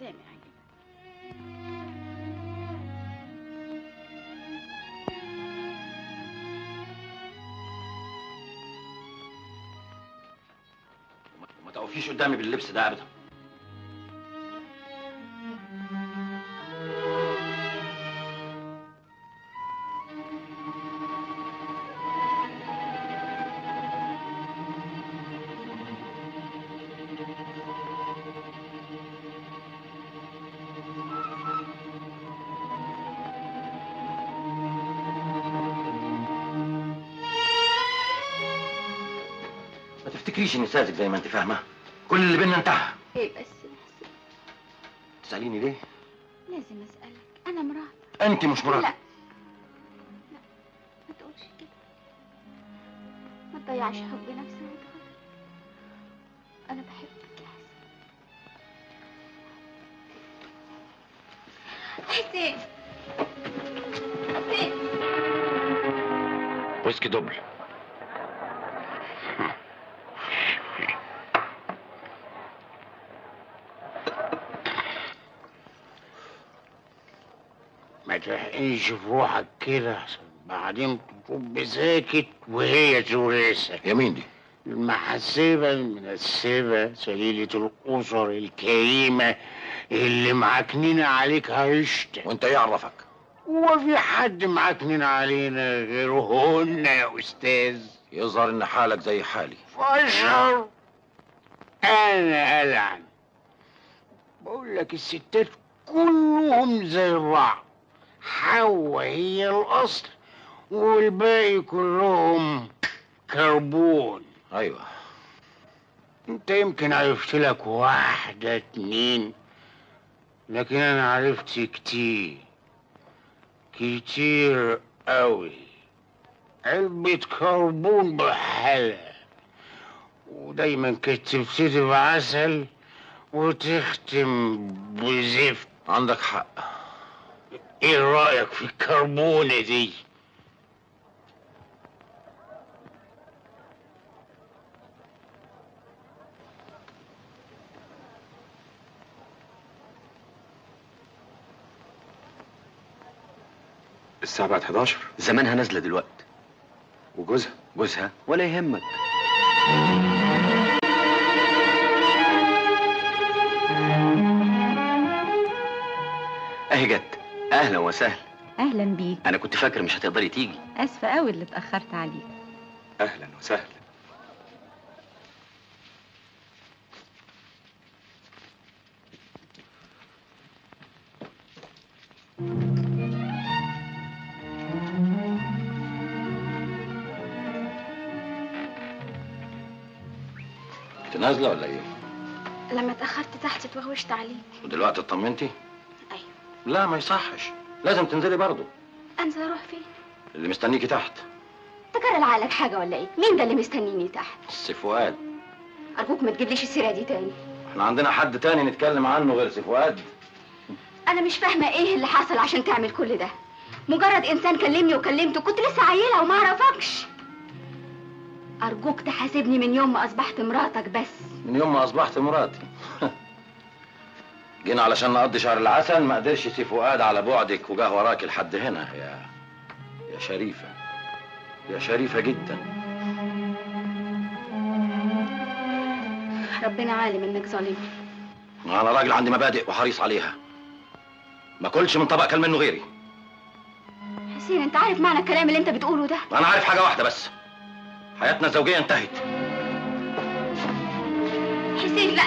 زي ما يعجبك ما تقفيش قدامي باللبس ده ابدا تفتكريش اني ساذج زي ما انت فاهمة. كل اللي بينا انتهى. إيه بس يا حسين تسأليني ليه؟ لازم أسألك. أنا مراتك أنت مش مراتي. لا. لا. ما تقولش كده. ما تضيعش حب نفسي ما تحقنش في روحك كده بعدين تطب ساكت وهي تورثك. يا مين دي؟ المحسبة المنسبة سليلة الأسر الكريمة اللي معكنين عليك عيشتك وانت إيه عرفك؟ هو في حد معكنين علينا غيرهن يا أستاذ. يظهر إن حالك زي حالي. فاشهر أنا ألعن. بقول لك الستات كلهم زي بعض حواء هي الأصل والباقي كلهم كربون. أيوه. أنت يمكن عرفت لك واحدة اتنين لكن أنا عرفت كتير. كتير قوي علبة كربون بحالها. ودايما كانت تبتدي بعسل وتختم بزفت. عندك حق. إيه رأيك في الكربونة دي؟ الساعة بعد 11 زمانها نازلة دلوقتي وجوزها. جوزها. ولا يهمك. أهي جت. أهلا وسهلا. أهلا بيك. أنا كنت فاكر مش هتقدري تيجي. آسفة قوي اللي اتأخرت عليك. أهلا وسهلا. انت نازلة ولا إيه؟ لما اتأخرت تحت اتوغوشت عليك. ودلوقتي اطمنتي؟ لا ما يصحش. لازم تنزلي برضه. أنزل أروح فين؟ اللي مستنيكي تحت. جرى لعقلك حاجة ولا إيه؟ مين ده اللي مستنيني تحت؟ السي فؤاد أرجوك ما تجيبليش السيرة دي تاني. إحنا عندنا حد تاني نتكلم عنه غير سي فؤاد أنا مش فاهمة إيه اللي حصل عشان تعمل كل ده. مجرد إنسان كلمني وكلمته كنت لسه عيلة وما أعرفكش. أرجوك تحاسبني من يوم ما أصبحت مراتك بس. من يوم ما أصبحت مراتي. (laughs) جينا علشان نقضي شهر العسل ما قدرش سي فؤاد على بعدك وجاه وراك لحد هنا. يا يا شريفة. يا شريفة جدا. ربنا عالم إنك ظالم. أنا راجل عندي مبادئ وحريص عليها. ما كلش من طبق كل منه غيري. حسين أنت عارف معنى الكلام اللي أنت بتقوله ده؟ أنا عارف حاجة واحدة بس. حياتنا الزوجية انتهت. حسين لا.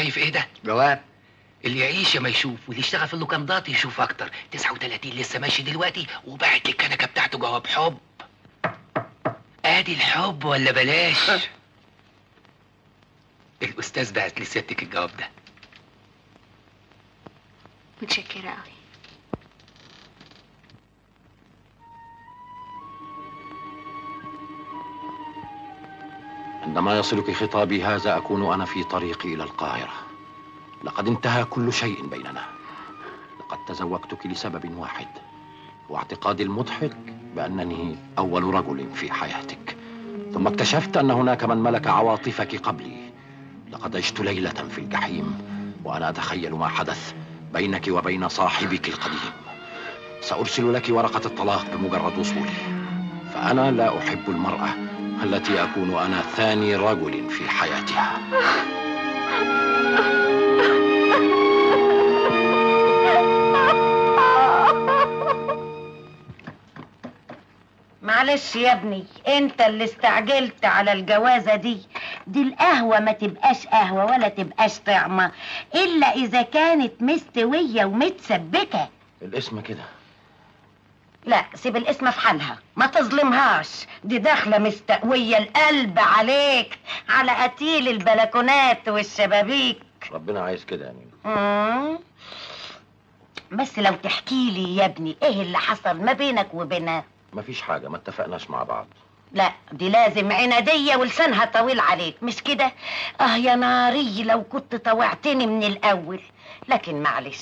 شايف إيه ده؟ جواب. اللي يعيش يا ما يشوف واللي يشتغل في اللوكندات يشوف أكتر. 39 لسه ماشي دلوقتي وبعت لي الكنكة بتاعته جواب حب. ادي الحب ولا بلاش؟ الأستاذ بعت لي سيادتك الجواب ده. متشكرة قوي عندما يصلك خطابي هذا أكون أنا في طريقي إلى القاهرة. لقد انتهى كل شيء بيننا. لقد تزوجتك لسبب واحد. هو اعتقادي المضحك بأنني أول رجل في حياتك. ثم اكتشفت أن هناك من ملك عواطفك قبلي. لقد عشت ليلة في الجحيم وأنا أتخيل ما حدث بينك وبين صاحبك القديم. سأرسل لك ورقة الطلاق بمجرد وصولي. فأنا لا أحب المرأة. التي أكون أنا ثاني رجل في حياتها. معلش يا ابني انت اللي استعجلت على الجوازة دي. دي القهوة ما تبقاش قهوة ولا تبقاش طعمة إلا إذا كانت مستوية ومتسبكة. الاسم كده. لا سيب الاسم في حالها ما تظلمهاش. دي داخلة مستقوية. القلب عليك. على قتيل البلكونات والشبابيك. ربنا عايز كده يعني مم. بس لو تحكي لي يا ابني إيه اللي حصل ما بينك وبينها؟ مفيش حاجة ما اتفقناش مع بعض. لا دي لازم عنادية ولسانها طويل عليك. مش كده؟ آه يا ناري لو كنت طوعتني من الأول. لكن معلش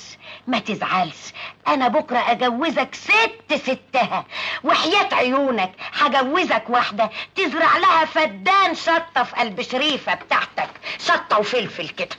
ما تزعلش. أنا بكرة أجوزك ست ستها وحياة عيونك هجوزك واحدة تزرع لها فدان شطة في قلب شريفة بتاعتك. شطة وفلفل كده.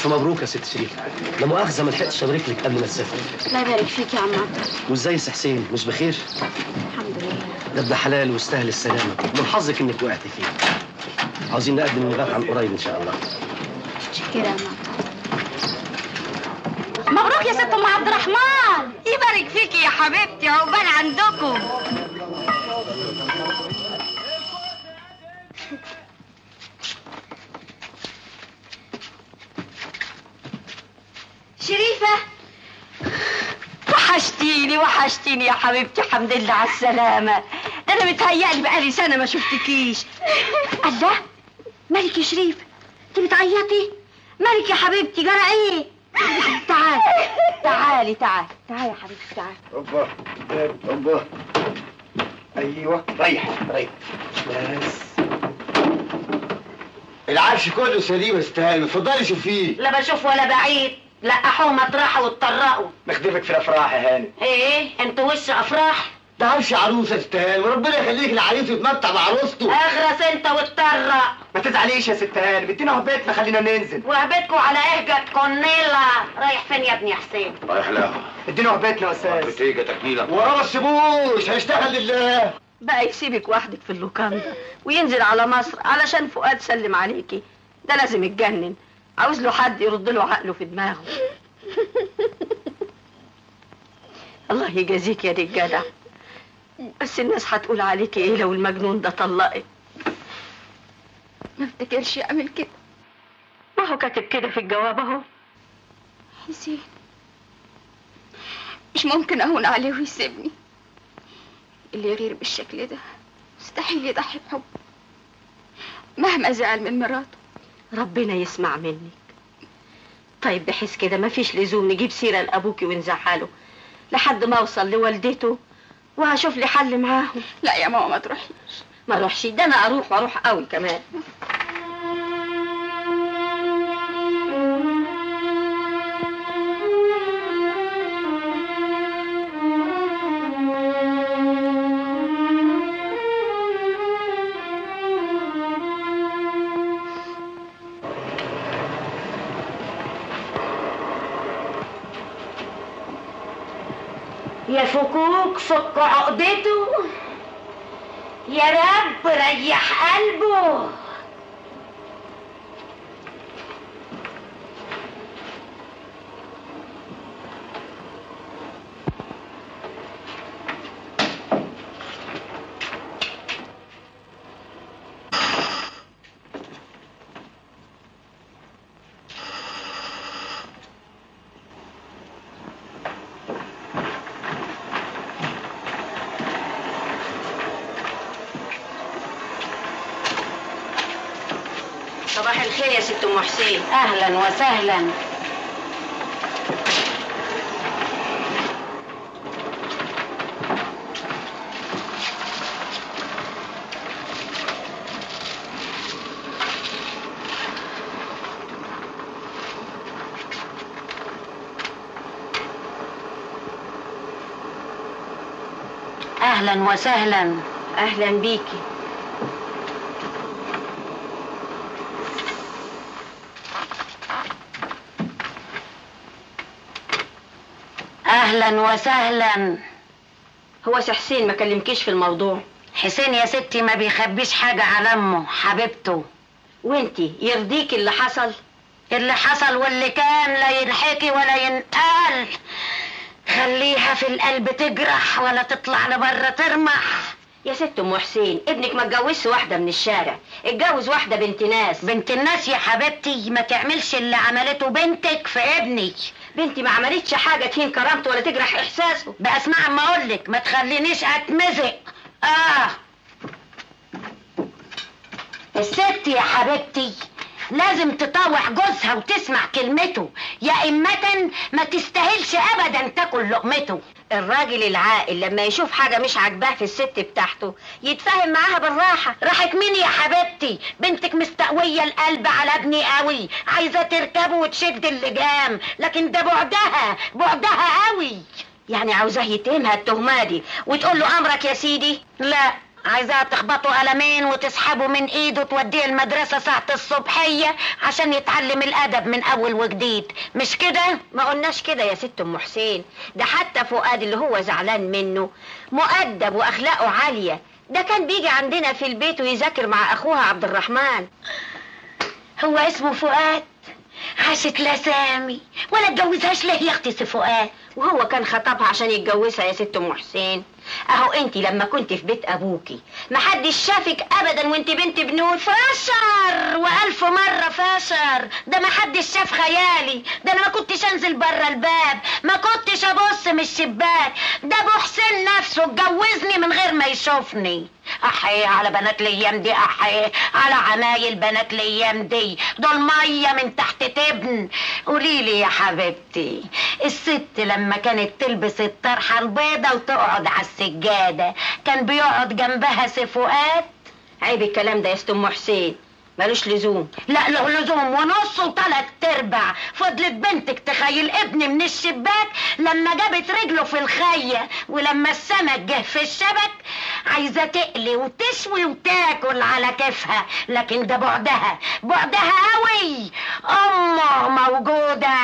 ألف مبروك يا ست شريف لا مؤاخذة ما لحقتش أبارك لك قبل ما تسافر. الله يبارك فيك يا عم عطا وإزاي سي حسين؟ مش بخير؟ الحمد لله. ده ابن حلال ويستاهل السلامة. من حظك إنك وقعت فيه. عاوزين نقدم الغاء عن قريب إن شاء الله. شكرا يا مبروك يا ست أم عبد الرحمن. يبارك فيكي يا حبيبتي عقبال عندكم شريفة وحشتيني وحشتيني يا حبيبتي الحمد لله على السلامة. ده أنا متهيألي بقالي سنة ما شفتكيش. (laughs) الله مالك يا شريفة أنت بتعيطي؟ مالك يا حبيبتي جرى إيه؟ تعالي تعالي تعالي تعالي يا حبيبتي تعالي أوبا أوبا. أيوه ريح ريح. بس. العرش كله سليم يا استهاني اتفضلي شوفيه. لا بشوف ولا بعيد. لقحوه مطرحه واتطرقوا نخدمك في الأفراح يا هاني. إيه؟ أنتوا وش أفراح؟ ده عرش عروسة يا استهاني وربنا يخليك العريس يتمتع بعروسته. أغرس أنت واتطرق ما تزعليش يا ست هاني بدينا وهبتنا خلينا ننزل. وهبتكوا على إهجة كونيلا رايح فين يا ابني حسين؟ رايح لها. ادينا وهبتنا يا أستاذ. بتيجي تكميلة. ورا ما تسيبوش هيشتغل لله. بقى يسيبك وحدك في اللوكاندا وينزل على مصر علشان فؤاد سلم عليكي. ده لازم يتجنن. عاوز له حد يرد له عقله في دماغه. (laughs) الله يجازيك يا رجالة. بس الناس هتقول عليكي إيه لو المجنون ده طلقك؟ ما افتكرش أعمل كده. ما هو كاتب كده في الجواب أهو. حسين مش ممكن أهون عليه ويسيبني. اللي يغير بالشكل ده مستحيل يضحي بحب. مهما زعل من مراته. ربنا يسمع منك. طيب بحيث كده مفيش لزوم نجيب سيرة لأبوكي ونزعله لحد ما أوصل لوالدته وهشوف لي حل معاهم. لا يا ماما ما تروحيش. ما أروحش ده أنا أروح وأروح قوي كمان. يا فكوك فك عقدته. يا رب ريح قلبه صباح الخير يا ست أم حسين. أهلا وسهلا. أهلا وسهلا. أهلا بيكي. أهلا وسهلا. هو سي حسين ما كلمكيش في الموضوع. حسين يا ستي ما بيخبيش حاجة على أمه حبيبته. وإنتي يرضيك اللي حصل؟ اللي حصل واللي كان لا ينحكي ولا ينقال خليها في القلب تجرح ولا تطلع لبره ترمح. يا ست أم حسين ابنك ما اتجوزش واحدة من الشارع اتجوز واحدة بنت ناس. بنت الناس يا حبيبتي ما تعملش اللي عملته بنتك في ابني. بنتي ما عملتش حاجة تهين كرامته ولا تجرح إحساسه. بقى اسمع ما أقولك ما تخلينيش أتمزق. آه. الست يا حبيبتي لازم تطاوع جوزها وتسمع كلمته. يا إمة ما تستاهلش أبدا تاكل لقمته. الراجل العاقل لما يشوف حاجة مش عاجباه في الست بتاعته يتفاهم معاها بالراحة. راحت مين يا حبيبتي؟ بنتك مستقوية القلب على ابني قوي عايزة تركبه وتشد اللجام لكن ده بعدها بعدها قوي. يعني عاوزاه يتهمها التهمة دي وتقول له أمرك يا سيدي؟ لا. عايزاها تخبطه قلمين وتسحبه من ايده توديه المدرسة ساعة الصبحية عشان يتعلم الأدب من أول وجديد. مش كده؟ ما قلناش كده يا ست أم حسين. ده حتى فؤاد اللي هو زعلان منه. مؤدب وأخلاقه عالية. ده كان بيجي عندنا في البيت ويذاكر مع أخوها عبد الرحمن. هو اسمه فؤاد؟ عاشت لسامي ولا اتجوزهاش ليه يا أختي سي فؤاد؟ وهو كان خطبها عشان يتجوزها يا ست أم حسين. أهو انت لما كنت في بيت ابوكي محدش شافك ابدا وانت بنت بنوت فشر وألف مرة فشر ده ما حدش شاف خيالي. ده أنا ما كنتش أنزل بره الباب. ما كنتش أبص من الشباك. ده أبو حسين نفسه اتجوزني من غير ما يشوفني. أحي على بنات الأيام دي أحي على عمايل بنات الأيام دي. دول مية من تحت تبن. قوليلي يا حبيبتي الست لما كانت تلبس الطرحة البيضه وتقعد على السجادة. كان بيقعد جنبها سي فؤاد عيب الكلام ده يا أم حسين. ملوش لزوم. لا له لزوم ونص وتلات أرباع. فضلت بنتك تخيل ابني من الشباك لما جابت رجله في الخية ولما السمك جه في الشبك عايزة تقلي وتشوي وتاكل على كيفها. لكن ده بعدها. بعدها قوي أمه موجودة.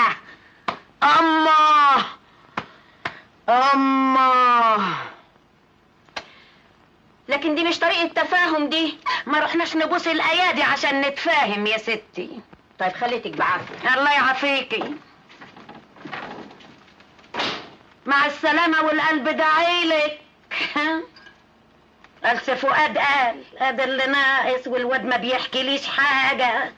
أمه. أمه. لكن دي مش طريقة تفاهم دي. ما رحناش نبوس الأيادي عشان نتفاهم يا ستي. طيب خليتك بعافية. الله يعافيكي. مع السلامة والقلب دعيلك (laughs) قال سي فؤاد قال هذا اللي ناقص والواد ما بيحكيليش حاجة.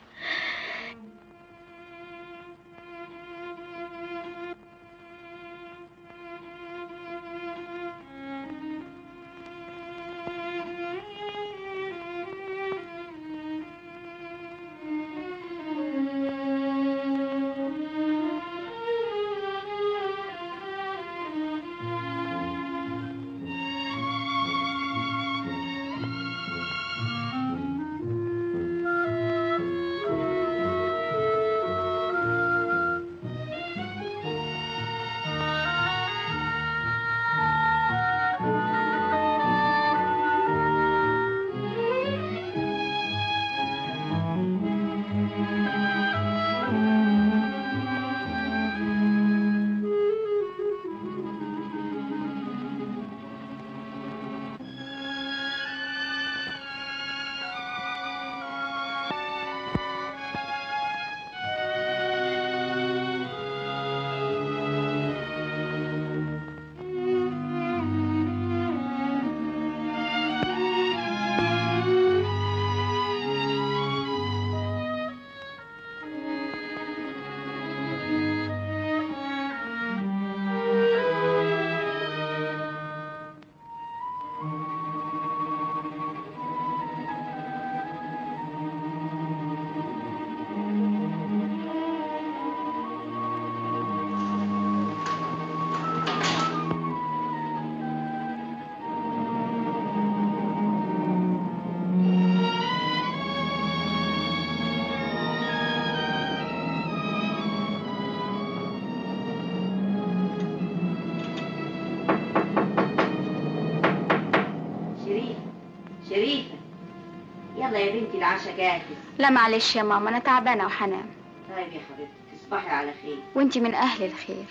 جاهز لا معلش يا ماما أنا تعبانة وحنام طيب يا حبيبتي تصبحي على خير. وانتي من أهل الخير.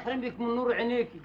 يحرمك من نور عينيكي.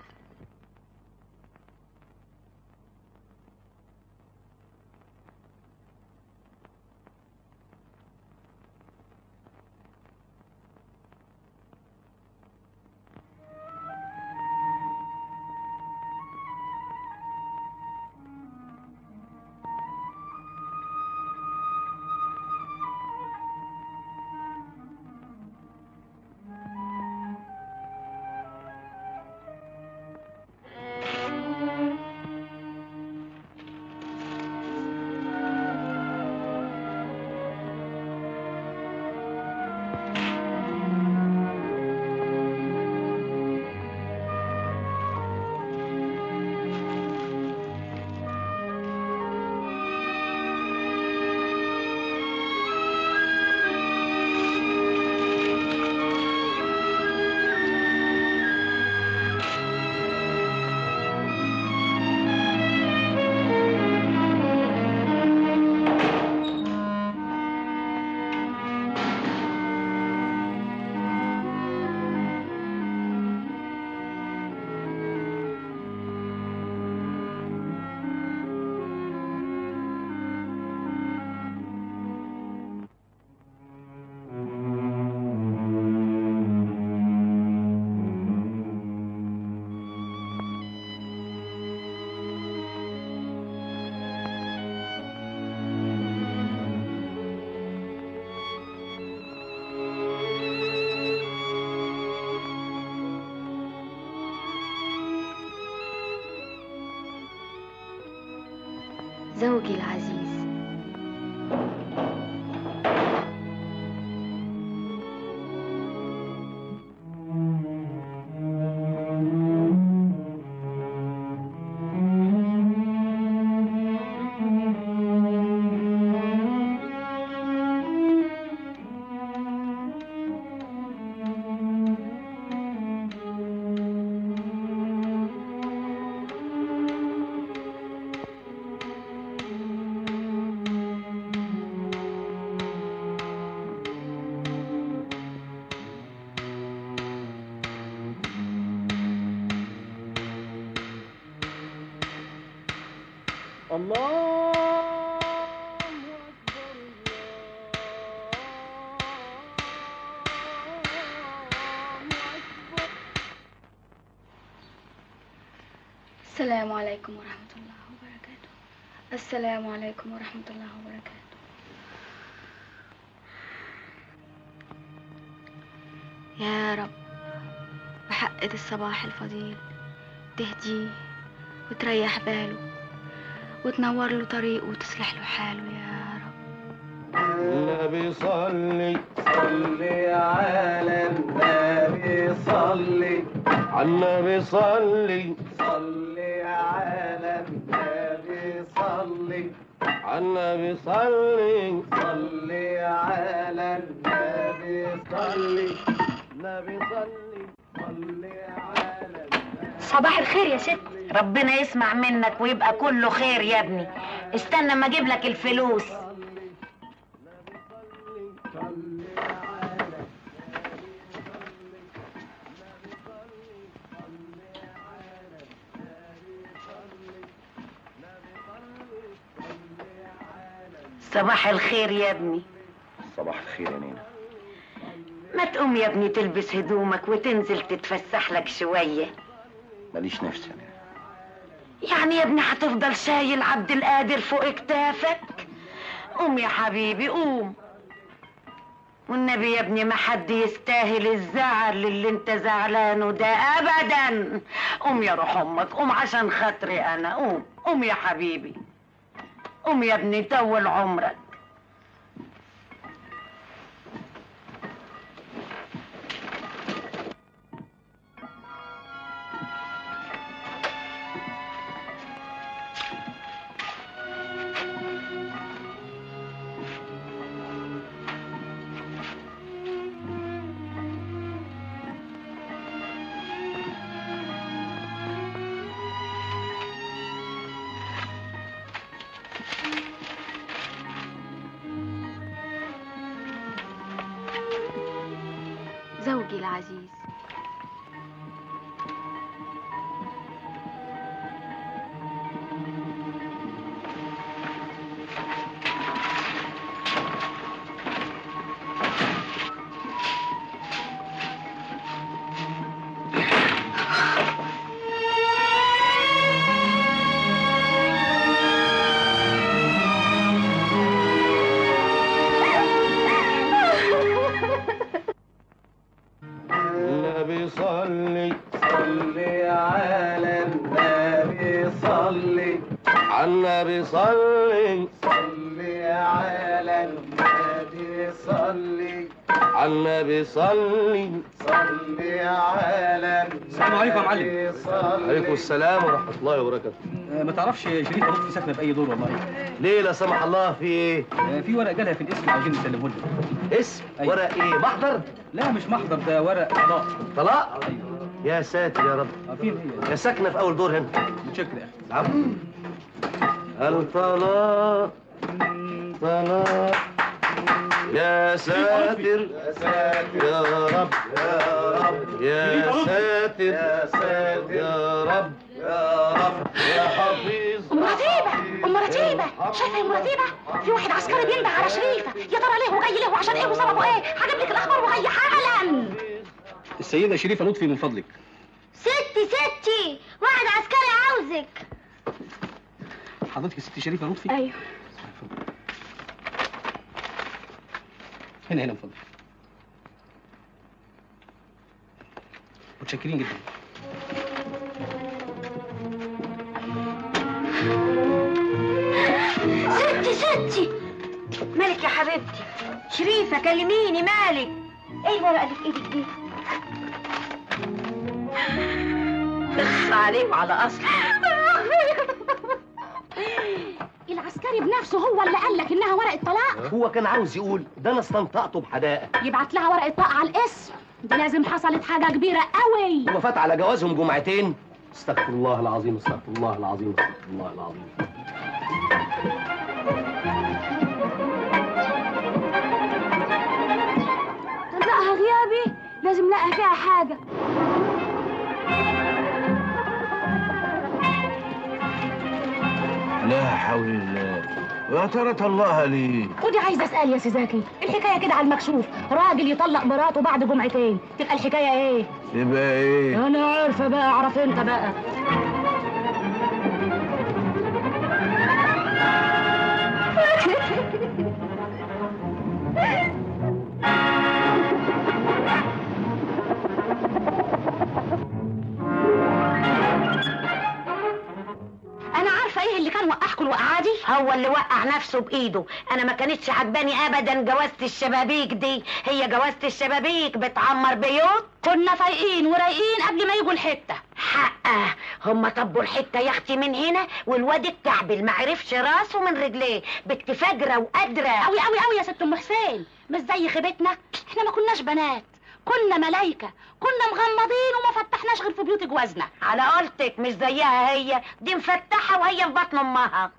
目给切る。السلام عليكم ورحمة الله وبركاته. السلام عليكم ورحمة الله وبركاته. يا رب بحق الصباح الفضيل تهديه وتريح باله وتنور له طريقه وتصلح له حاله يا رب. النبي صلي صلي على النبي صلي. على النبي صلي. النبي صلي صلي على النبي صلي. النبي صلي. صلي على صباح الخير يا ست. ربنا يسمع منك ويبقى كله خير يا ابني. استنى ما أجيب لك الفلوس. صباح الخير يا ابني. صباح الخير يا نينا ما تقوم يا ابني تلبس هدومك وتنزل تتفسح لك شوية. ماليش نفس يا نينا يعني يا ابني هتفضل شايل عبد القادر فوق كتافك قوم يا حبيبي قوم. والنبي يا ابني ما حد يستاهل الزعل اللي انت زعلانه ده ابدا. قوم يا روح أمك قوم عشان خاطري أنا. قوم قوم يا حبيبي. قوم يا ابني طول عمرك زوجي العزيز السلام ورحمة الله وبركاته ما تعرفش شريفه لطفي ساكنة في أي دور والله ليه لا سمح الله في إيه؟ في ورق جالها في الاسم عاوزين نسلمه لها اسم؟ ورق إيه؟ محضر؟ لا مش محضر ده ورق طلاق طلاق؟ يا ساتر يا رب فين هي؟ يا ساكنة في أول دور هنا متشكر يا أخي نعم الطلاق طلاق يا ساتر. يا ساتر يا رب. يا رب يا ساتر. يا ساتر يا رب. يا رب. يا حفيظ. أم رتيبة. أم رتيبة. شايفة يا أم رتيبة؟ في واحد عسكري بينده على شريفة. يا ترى ليه وجاي ليه وعشان إيه وسببه إيه؟ هجيب لك الأخبار وجاي حالا السيدة شريفة لطفي من فضلك. ستي ستي. واحد عسكري عاوزك. حضرتك الست شريفة لطفي؟ أيوه. هنا هنا من فضلك متشكرين جدا ستي ستي مالك يا حبيبتي شريفة كلميني مالك إيه الورقه اللي في إيدك دي بص عليه وعلى اصله العسكري بنفسه هو اللي قال لك إنها ورقة طلاق؟ هو كان عاوز يقول ده أنا استنطقته بحدائق. يبعت لها ورقة طلاق على الاسم. دي لازم حصلت حاجة كبيرة قوي. هو فات على جوازهم جمعتين. استغفر الله العظيم استغفر الله العظيم استغفر الله العظيم. طلقها غيابي؟ لازم لقى فيها حاجة. لا حول. الله يا ترى طلقها ليه؟ ودي عايزه أسأل يا سيزاكي. الحكاية كده على المكشوف. راجل يطلق مراته بعد جمعتين. تبقى الحكاية إيه؟ يبقى إيه؟ أنا عارفة بقى. أعرف أنت بقى. (laughs) إيه اللي كان وقعكم الوقعة دي؟ هو اللي وقع نفسه بإيده. أنا ما كانتش عجباني ابدا جوازة الشبابيك دي. هي جوازة الشبابيك بتعمر بيوت. كنا فايقين ورايقين قبل ما يجوا الحتة. حقه. هم طبوا الحتة يا أختي من هنا والواد الكعبل ما عرفش راسه من رجليه. بنت فجره وقادره قوي قوي قوي يا ست أم حسين. مش زي خيبتنا. إحنا ما كناش بنات. كنا ملايكة كنا مغمضين وما فتحناش غير في بيوت جوازنا. على قولتك مش زيها هي دي مفتحة وهي في بطن أمها.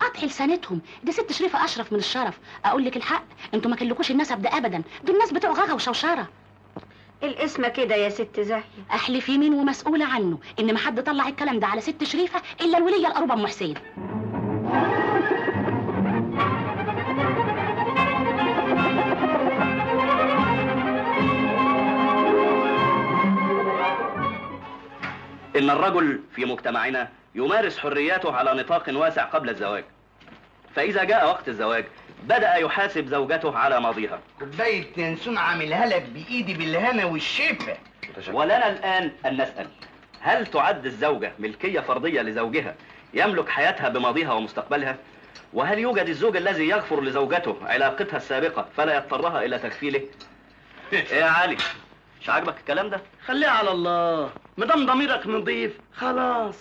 قطع لسانتهم. دي ست شريفة أشرف من الشرف. أقول لك الحق أنتوا ما كلكوش النسب ده ابدا. دول الناس بتوع غغا وشوشرة. الاسم كده يا ست زاهية احلف يمين ومسؤولة عنه. إن ما حد طلع الكلام ده على ست شريفة إلا الوليه القربه أم حسين. إن الرجل في مجتمعنا يمارس حرياته على نطاق واسع قبل الزواج فإذا جاء وقت الزواج بدأ يحاسب زوجته على ماضيها كوباية ينسون عاملها لك بإيدي بالهنا والشفا ولنا الآن أن نسأل هل تعد الزوجة ملكية فرضية لزوجها يملك حياتها بماضيها ومستقبلها؟ وهل يوجد الزوج الذي يغفر لزوجته علاقتها السابقة فلا يضطرها إلى تكفيله؟ إيه (laughs) يا علي؟ مش عاجبك الكلام ده؟ خليها على الله. مدام ضميرك نضيف خلاص.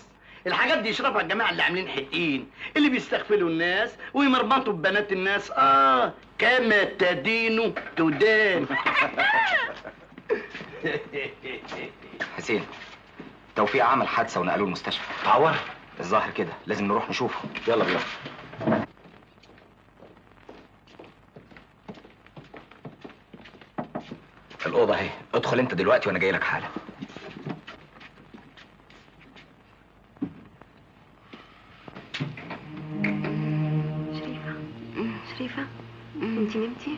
الحاجات دي يشربها الجماعة اللي عاملين حقين اللي بيستغفلوا الناس ويمرمطوا ببنات الناس. آه كما تدين تدان. (laughs) حسين توفيق عمل حادثة ونقلوه المستشفى. تعور. الظاهر كده لازم نروح نشوفه. يلا بينا. في الأوضة أهي. ادخل أنت دلوقتي وأنا جاي لك حالا. شريفة. أنت نمتي؟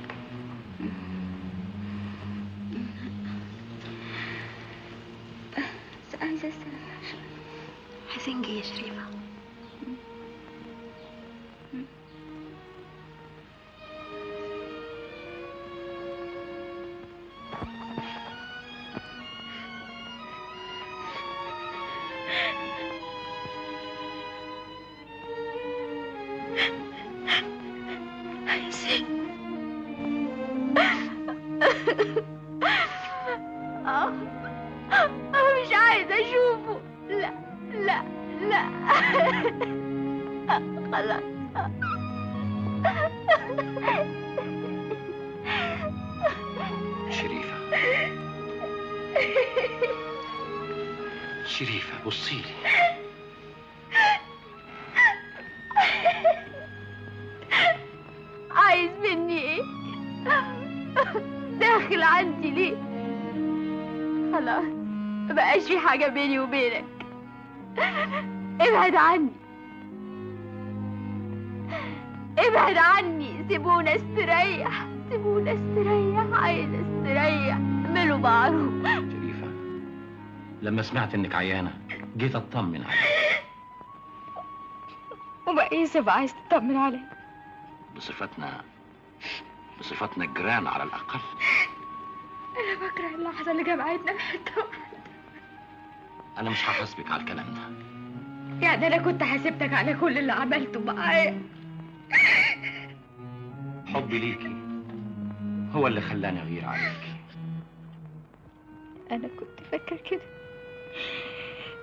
بس عايزة استريح حسين جه يا شريفة. سيبونا استريح سيبونا استريح عايز استريح. اعملوا معروف لما سمعت إنك عيانة جيت اطمن عليك. وبقى يوسف عايز تطمن عليا بصفتنا بصفتنا الجيران على الأقل. أنا بكره اللحظة اللي جمعتنا في حتة واحدة. أنا مش هحاسبك على الكلام ده. يعني أنا كنت حاسبتك على كل اللي عملته معايا. حبي ليكي هو اللي خلاني أغير عليكي أنا كنت فاكر كده.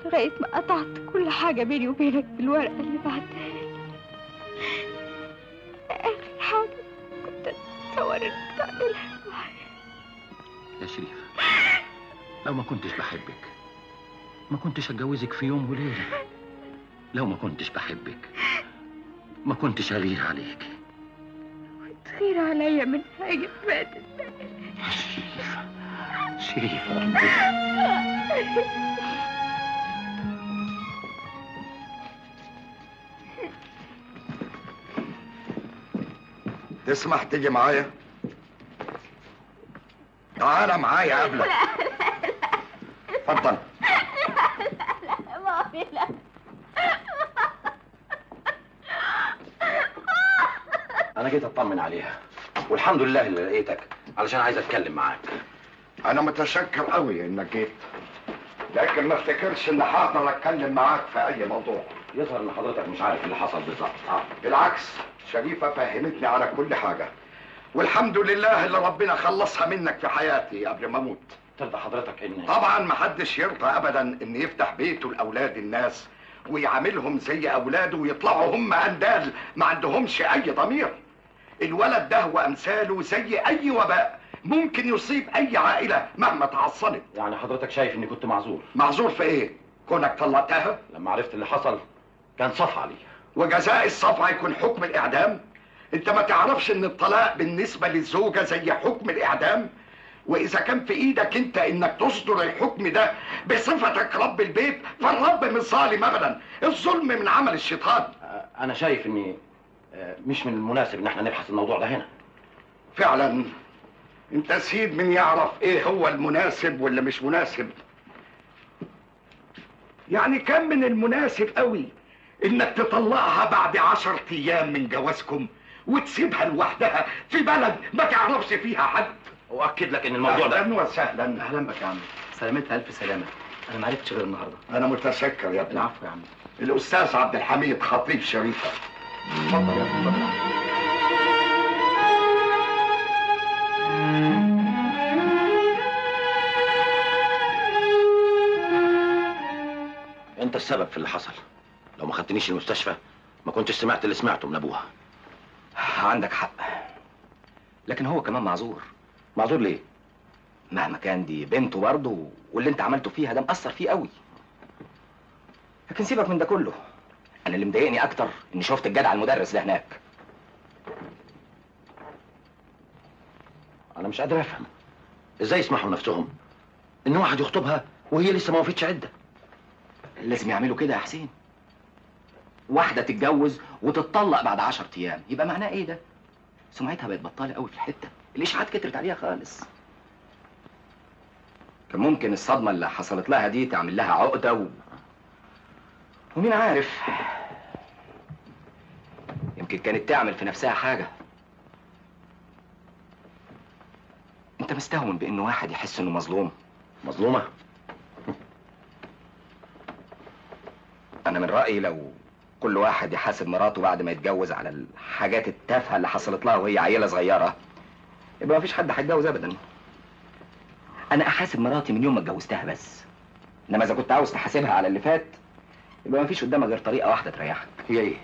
لغاية ما قطعت كل حاجة بيني وبينك بالورقة اللي بعتها لي. آخر حاجة كنت إنك تعملها معايا. يا شريفة لو ما كنتش بحبك ما كنتش أتجوزك في يوم وليلة. لو ما كنتش بحبك ما كنتش أغير عليكي تغير عليا من حاجة فاتت. شريفة. تسمح تيجي معايا؟ تعالى معايا قبلك. اتفضل مامي لا اطمن عليها. والحمد لله اللي لقيتك علشان عايز أتكلم معاك. أنا متشكر قوي إنك جيت. لكن ما افتكرش إن هقدر أتكلم معاك في أي موضوع. يظهر إن حضرتك مش عارف اللي حصل بالظبط؟ آه، بالعكس شريفة فهمتني على كل حاجة. والحمد لله اللي ربنا خلصها منك في حياتي قبل ما أموت. ترضى حضرتك ان طبعا محدش يرضى ابدا إن يفتح بيته لاولاد الناس ويعاملهم زي اولاده ويطلعوا هم أندال ما عندهمش أي ضمير. الولد ده وامثاله زي أي وباء ممكن يصيب أي عائلة مهما تعصبت. يعني حضرتك شايف إني كنت معذور؟ معذور في إيه؟ كونك طلقتها؟ لما عرفت اللي حصل كان صف علي وجزاء الصفع يكون حكم الإعدام؟ أنت ما تعرفش إن الطلاق بالنسبة للزوجة زي حكم الإعدام؟ وإذا كان في إيدك أنت إنك تصدر الحكم ده بصفتك رب البيت فالرب مش ظالم ابدا. الظلم من عمل الشيطان. أنا شايف إني مش من المناسب إن إحنا نبحث الموضوع ده هنا. فعلا أنت سيد من يعرف إيه هو المناسب واللي مش مناسب. يعني كان من المناسب قوي إنك تطلقها بعد عشر أيام من جوازكم وتسيبها لوحدها في بلد ما تعرفش فيها حد. واكد لك إن الموضوع ده أهلا وسهلا. أهلا بك يا عم سلامتها ألف سلامة. أنا ما عرفتش غير النهارده. أنا متشكر يا ابني. العفو يا عم الأستاذ عبد الحميد خطيب شريفة. انت السبب في اللي حصل. لو ما خدتنيش المستشفى ما كنتش سمعت اللي سمعته من أبوها. عندك حق. لكن هو كمان معذور. معذور ليه؟ مهما كان دي بنته برضه واللي انت عملته فيها ده مأثر فيه قوي. لكن سيبك من ده كله. أنا اللي مضايقني أكتر إني شفت الجدع المدرس ده هناك. أنا مش قادر أفهم. إزاي يسمحوا لنفسهم إن واحد يخطبها وهي لسه ما وفتش عدة؟ لازم يعملوا كده يا حسين. واحدة تتجوز وتتطلق بعد عشر أيام. يبقى معناه إيه ده؟ سمعتها بقت بطالة قوي في الحتة. الإشاعات كترت عليها خالص. كان ممكن الصدمة اللي حصلت لها دي تعمل لها عقدة و... ومين عارف؟ يمكن كانت تعمل في نفسها حاجة. انت مستهون بإن واحد يحس إنه مظلوم. مظلومة؟ أنا من رأيي لو كل واحد يحاسب مراته بعد ما يتجوز على الحاجات التافهة اللي حصلت لها وهي عيلة صغيرة يبقى مفيش حد هيتجوز ابدا. أنا أحاسب مراتي من يوم ما اتجوزتها بس. إنما إذا كنت عاوز تحاسبها على اللي فات يبقى مفيش قدامك غير طريقة واحدة تريحك. هي إيه؟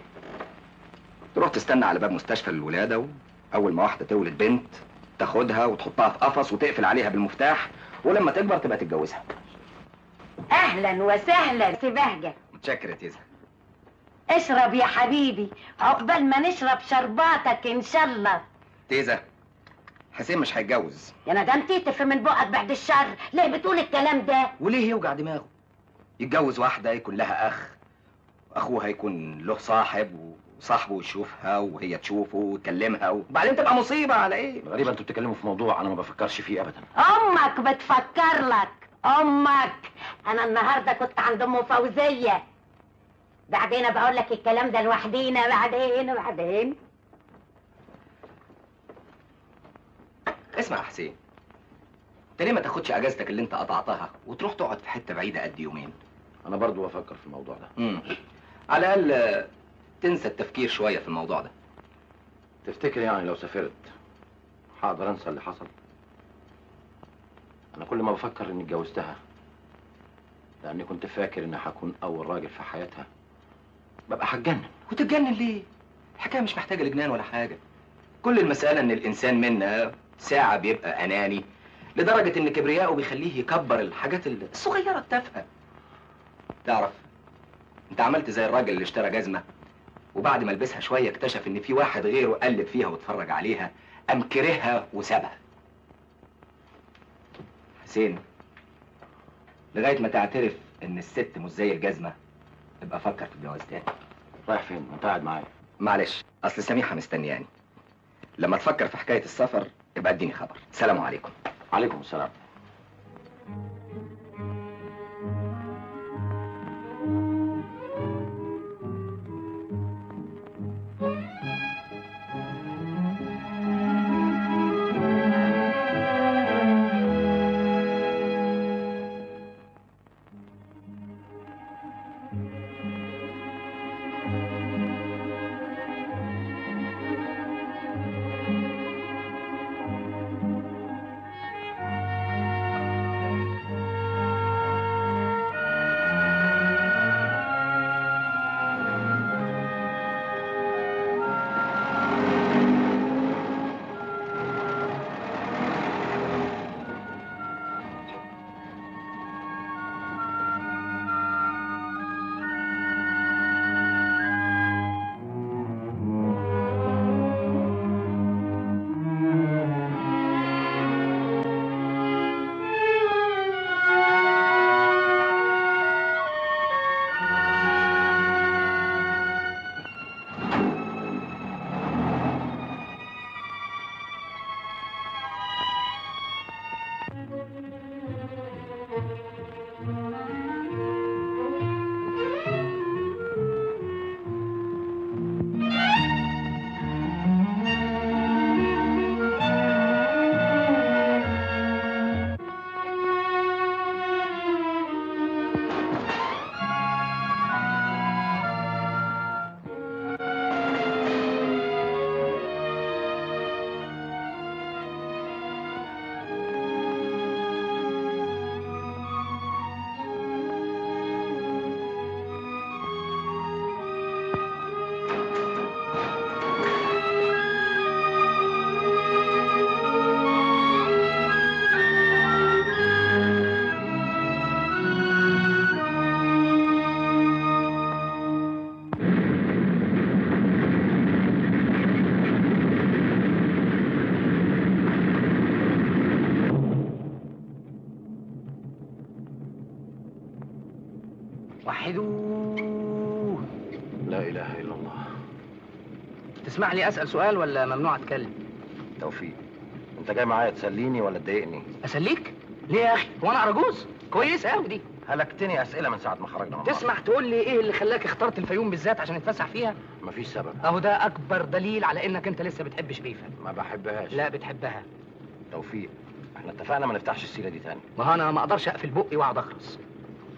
تروح تستنى على باب مستشفى الولادة واول ما واحدة تولد بنت تاخدها وتحطها في قفص وتقفل عليها بالمفتاح ولما تكبر تبقى تتجوزها. أهلا وسهلا سي بهجه متشكر يا تيزا اشرب يا حبيبي عقبال ما نشرب شرباتك إن شاء الله. تيزا حسين مش هيتجوز. يا ندم تقف من بقك بعد الشر. ليه بتقول الكلام ده؟ وليه يوجع دماغه؟ يتجوز واحدة يكون لها أخ أخوها يكون له صاحب وصاحبه يشوفها وهي تشوفه ويكلمها وبعدين تبقى مصيبة على إيه؟ غريبة أنتوا بتتكلموا في موضوع أنا ما بفكرش فيه ابدا. أمك بتفكر لك. أمك. أنا النهارده كنت عند أم فوزية. بعدين بقول لك الكلام ده لوحدينا بعدين بعدين. اسمع يا حسين. أنت ليه ما تاخدش أجازتك اللي أنت قطعتها وتروح تقعد في حتة بعيدة قد يومين؟ أنا برضو بفكر في الموضوع ده. امم على الأقل آه، تنسى التفكير شوية في الموضوع ده. تفتكر يعني لو سافرت هقدر انسى اللي حصل؟ أنا كل ما بفكر إني اتجوزتها لأني كنت فاكر إني هكون أول راجل في حياتها ببقى هتجنن. وتتجنن ليه؟ الحكاية مش محتاجة لجنان ولا حاجة. كل المسألة إن الإنسان منا ساعة بيبقى أناني لدرجة إن كبرياءه بيخليه يكبر الحاجات الصغيرة التافهة. تعرف أنت عملت زي الراجل اللي اشترى جزمة؟ وبعد ما لبسها شوية اكتشف إن في واحد غيره قلب فيها واتفرج عليها قام كرهها وسابها. حسين لغاية ما تعترف إن الست مش زي الجزمة ابقى فكر في الجواز تاني. رايح فين؟ أنت قاعد معايا. معلش أصل سميحة مستنياني. لما تفكر في حكاية السفر ابقى اديني خبر. سلام عليكم. عليكم السلام. تسمح لي أسأل سؤال ولا ممنوع أتكلم؟ توفيق. أنت جاي معايا تسليني ولا تضايقني؟ أسليك؟ ليه يا أخي؟ هو أنا ارجوز كويس قوي دي. هلكتني أسئلة من ساعة ما خرجنا من تسمح تقول لي إيه اللي خلاك اخترت الفيوم بالذات عشان نتفسح فيها؟ مفيش سبب. أهو ده أكبر دليل على إنك أنت لسه بتحب شريفه ما بحبهاش. لا بتحبها. توفيق إحنا اتفقنا ما نفتحش السيرة دي تاني. ما أنا ما أقدرش أقفل بقي وأقعد اخرس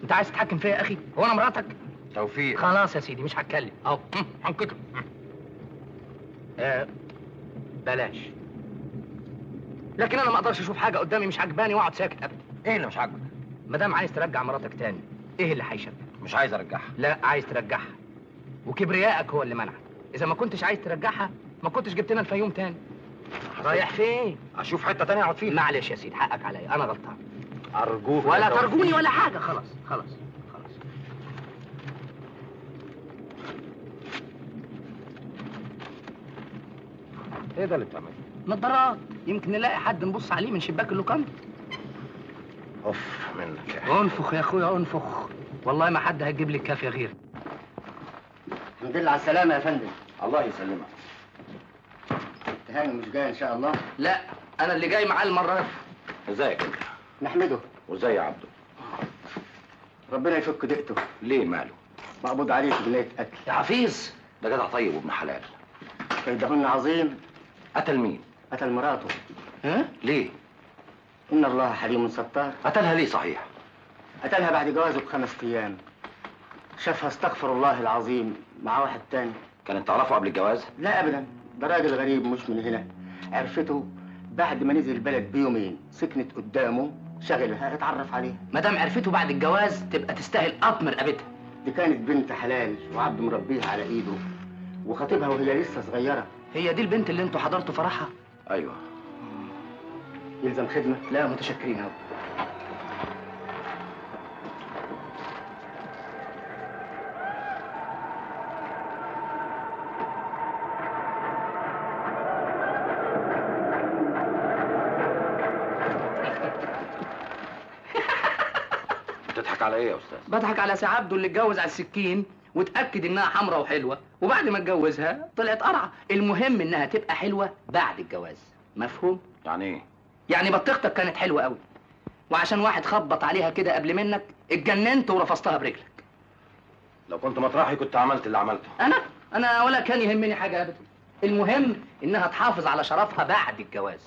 أنت عايز تتحكم فيا يا أخي؟ هو أنا مراتك؟ توفيق. خلاص يا سيدي مش هتكلم. أهو. هم، (laughs) هنكتب. آه بلاش. لكن أنا ما أقدرش أشوف حاجة قدامي مش عجباني وأقعد ساكت ابدا. إيه اللي مش عاجبك؟ ما دام عايز ترجع مراتك تاني إيه اللي هيشبك؟ مش عايز أرجعها. لا عايز ترجعها. وكبريائك هو اللي منعك. إذا ما كنتش عايز ترجعها ما كنتش جبت لنا الفيوم تاني. رايح فين؟ أشوف حتة تانية أقعد فيها. معلش يا سيدي حقك عليا. أنا غلطان. أرجوك ولا. ترجوني ولا حاجة. خلاص خلاص خلاص إيه ده اللي بتعمله؟ نظارات يمكن نلاقي حد نبص عليه من شباك اللوكان. أوف منك يا انفخ يا أخويا انفخ. والله ما حد هيجيب لي الكافية غير الحمد لله على السلامة يا فندم. الله يسلمك. تهاني مش جاي إن شاء الله؟ لا أنا اللي جاي معاه المره دي إزيك أنت؟ نحمده. وازاي يا عبده. ربنا يفك دقته. ليه ماله؟ مقبوض عليه في جناية قتل. يا حفيظ. ده جدع طيب وابن حلال. كيدهن عظيم. قتل مين؟ قتل مراته. ها؟ ليه؟ إن الله حليم ستار. قتلها ليه صحيح؟ قتلها بعد جوازه بخمس أيام. شافها استغفر الله العظيم مع واحد تاني. كانت تعرفه قبل الجواز؟ لا أبدا. ده راجل غريب مش من هنا. عرفته بعد ما نزل البلد بيومين. سكنت قدامه. شغلها. اتعرف عليها ما دام عرفته بعد الجواز تبقى تستاهل قطم رقبتها. دي كانت بنت حلال وعبد مربيها على إيده. وخطيبها وهي لسه صغيرة. هي دي البنت اللي أنتوا حضرتوا فرحها؟ أيوه. يلزم خدمة لا متشكرين أوي بتضحك على إيه يا أستاذ؟ بضحك على سي عبده اللي اتجوز على السكين. وتأكد إنها حمراء وحلوة وبعد ما اتجوزها طلعت قرعه المهم إنها تبقى حلوة بعد الجواز. مفهوم؟ يعني إيه؟ يعني بطيختك كانت حلوة قوي. وعشان واحد خبط عليها كده قبل منك اتجننت ورفستها برجلك. لو كنت مطرحي كنت عملت اللي عملته. أنا؟ أنا ولا كان يهمني حاجة ابدا. المهم إنها تحافظ على شرفها بعد الجواز.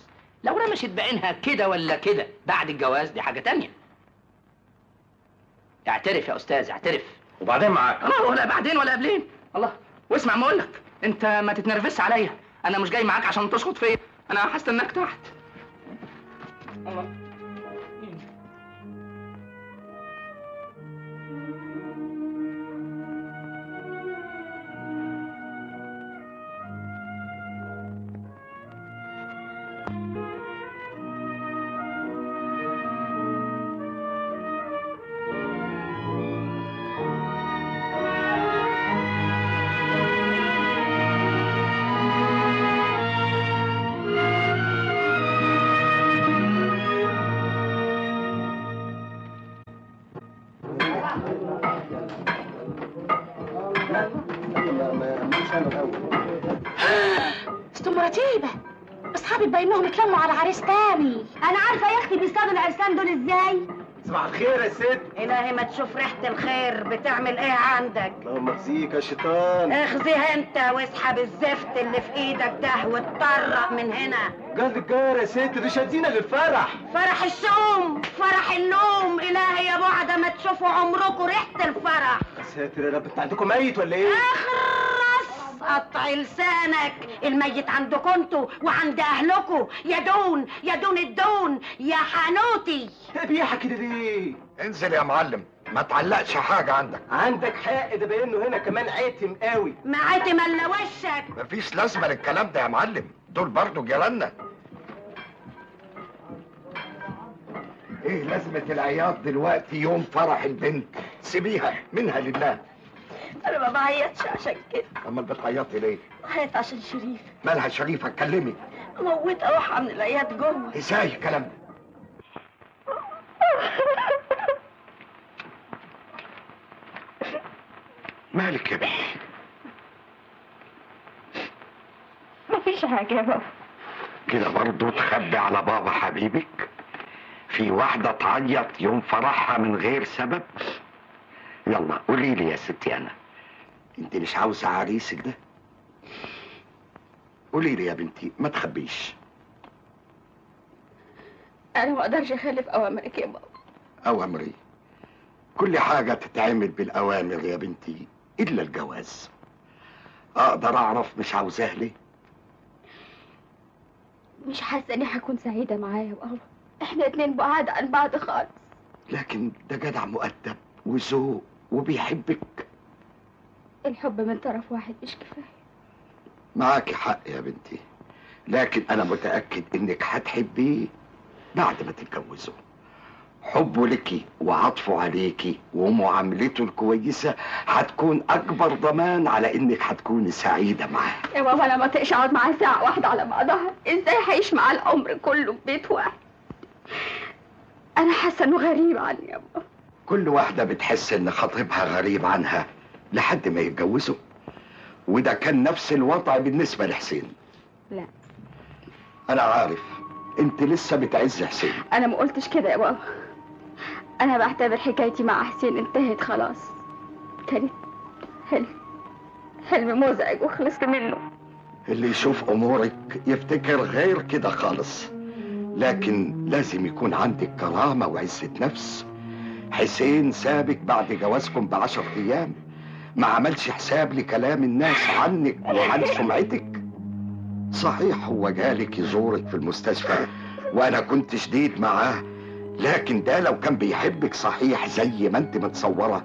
لو رمشت بعينها كده ولا كده بعد الجواز دي حاجة تانية. اعترف يا أستاذ اعترف. وبعدين معاك. آه ولا بعدين ولا قبلين. الله واسمع ما أقول لك أنت ما تتنرفزش عليا. أنا مش جاي معاك عشان تشخط فيا. أنا هستناك تحت. الله. الهي ما تشوف ريحة الخير بتعمل إيه عندك. اللهم اخزيك يا شيطان. اخزي انت واسحب الزفت اللي في إيدك ده واتطرق من هنا. قال الجار يا ست دي شادينا للفرح. فرح الشوم فرح النوم. إلهي يا بعد ما تشوفوا عمركم ريحة الفرح. يا ساتر يا رب انت عندكم ميت ولا إيه؟ قطع لسانك. الميت عندكم أنتوا وعند اهلكم يا دون يا دون الدون يا حنوتي بيحة كده ليه؟ انزل يا معلم ما تعلقش حاجة عندك. عندك حق ده باين هنا كمان عتم قوي. معاتم إلا وشك. مفيش لازمة للكلام ده يا معلم دول برضو جيراننا. إيه لازمة العياط دلوقتي يوم فرح البنت؟ سيبيها منها لله. أنا ما بعيطش عشان كده امال بتعيطي ليه؟ بعيط عشان شريف مالها شريف اتكلمي موت روحها من العياد جوه إزاي الكلام ده؟ مالك يا بنتي؟ مفيش حاجة يا بابا كده برضه تخبي على بابا حبيبك؟ في واحدة تعيط يوم فرحها من غير سبب؟ يلا قولي لي يا ستي أنا أنت مش عاوزة عريسك ده. قولي لي يا بنتي ما تخبيش. أنا ما أقدرش اخالف أوامرك يا بابا. أوامري؟ كل حاجة تتعمل بالأوامر يا بنتي إلا الجواز. أقدر أعرف مش عاوزاه ليه؟ مش حاسة إني هكون سعيدة معاه يا بابا. إحنا اتنين بعاد عن بعض خالص. لكن ده جدع مؤدب وذوق وبيحبك. الحب من طرف واحد مش كفاية. معاكي حق يا بنتي لكن أنا متأكد إنك هتحبيه بعد ما تتجوزوا حبه لك وعطفه عليكي ومعاملته الكويسة هتكون أكبر ضمان على إنك هتكوني سعيدة معاه. يا بابا أنا ما طقش اقعد معاه ساعة واحدة على بعضها. إزاي هعيش معاه العمر كله في بيت واحد؟ أنا حاسة إنه غريب عني يا بابا. كل واحدة بتحس إن خطيبها غريب عنها. لحد ما يتجوزوا. وده كان نفس الوضع بالنسبة لحسين. لا. أنا عارف. أنت لسه بتعز حسين. أنا ما قلتش كده يا بابا. أنا بعتبر حكايتي مع حسين انتهت خلاص. كانت حلم. حلم مزعج وخلصت منه. اللي يشوف أمورك يفتكر غير كده خالص. لكن لازم يكون عندك كرامة وعزة نفس. حسين سابك بعد جوازكم بعشر أيام. ما عملش حساب لكلام الناس عنك وعن سمعتك؟ صحيح هو جالك يزورك في المستشفى وأنا كنت شديد معاه لكن ده لو كان بيحبك صحيح زي ما أنت متصورة.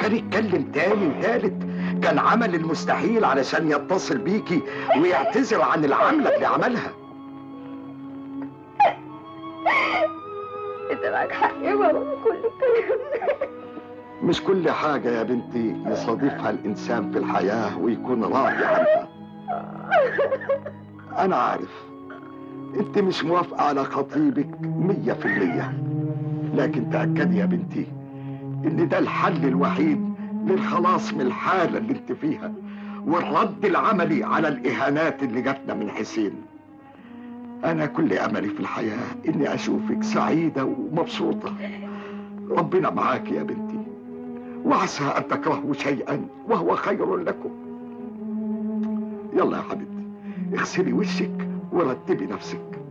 كان يتكلم تاني وتالت كان عمل المستحيل علشان يتصل بيكي ويعتذر عن العملة اللي عملها. انت معاك حق يا بابا كل الكلام مش كل حاجة يا بنتي يصادفها الإنسان في الحياة ويكون راضي عنها. أنا عارف. أنت مش موافقة على خطيبك مية في المية. لكن تأكدي يا بنتي إن ده الحل الوحيد للخلاص من الحالة اللي أنت فيها والرد العملي على الإهانات اللي جاتنا من حسين. أنا كل أملي في الحياة إني أشوفك سعيدة ومبسوطة. ربنا معاك يا بنتي. وعسى أن تكرهوا شيئا وهو خير لكم. يلا يا حبيبتي اغسلي وشك ورتبي نفسك.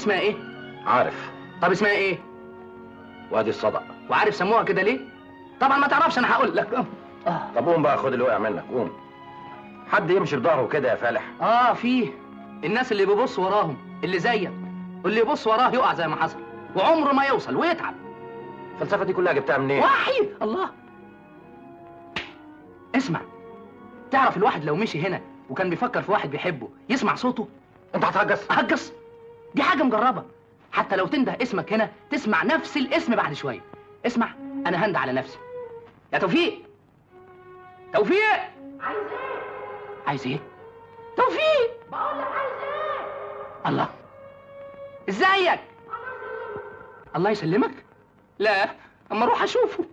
اسمها إيه؟ عارف. طب اسمها إيه؟ وادي الصدق وعارف سموها كده ليه؟ طبعا ما تعرفش أنا هقول لك. طب قوم بقى خد اللي وقع منك قوم. حد يمشي بظهره كده يا فالح. آه فيه. الناس اللي بيبص وراهم اللي زيك واللي يبص وراه يقع زي ما حصل وعمره ما يوصل ويتعب. الفلسفة دي كلها جبتها منين؟ وحي! الله! اسمع تعرف الواحد لو مشي هنا وكان بيفكر في واحد بيحبه يسمع صوته؟ انت هتهجس. هجس! دي حاجة مجربة. حتى لو تنده اسمك هنا تسمع نفس الاسم بعد شوية. اسمع أنا هند على نفسي. يا توفيق! توفيق! عايز إيه؟ عايز إيه؟ توفيق! بقول لك عايز إيه؟ الله. ازيك؟ الله يسلمك. لا أما أروح أشوفه.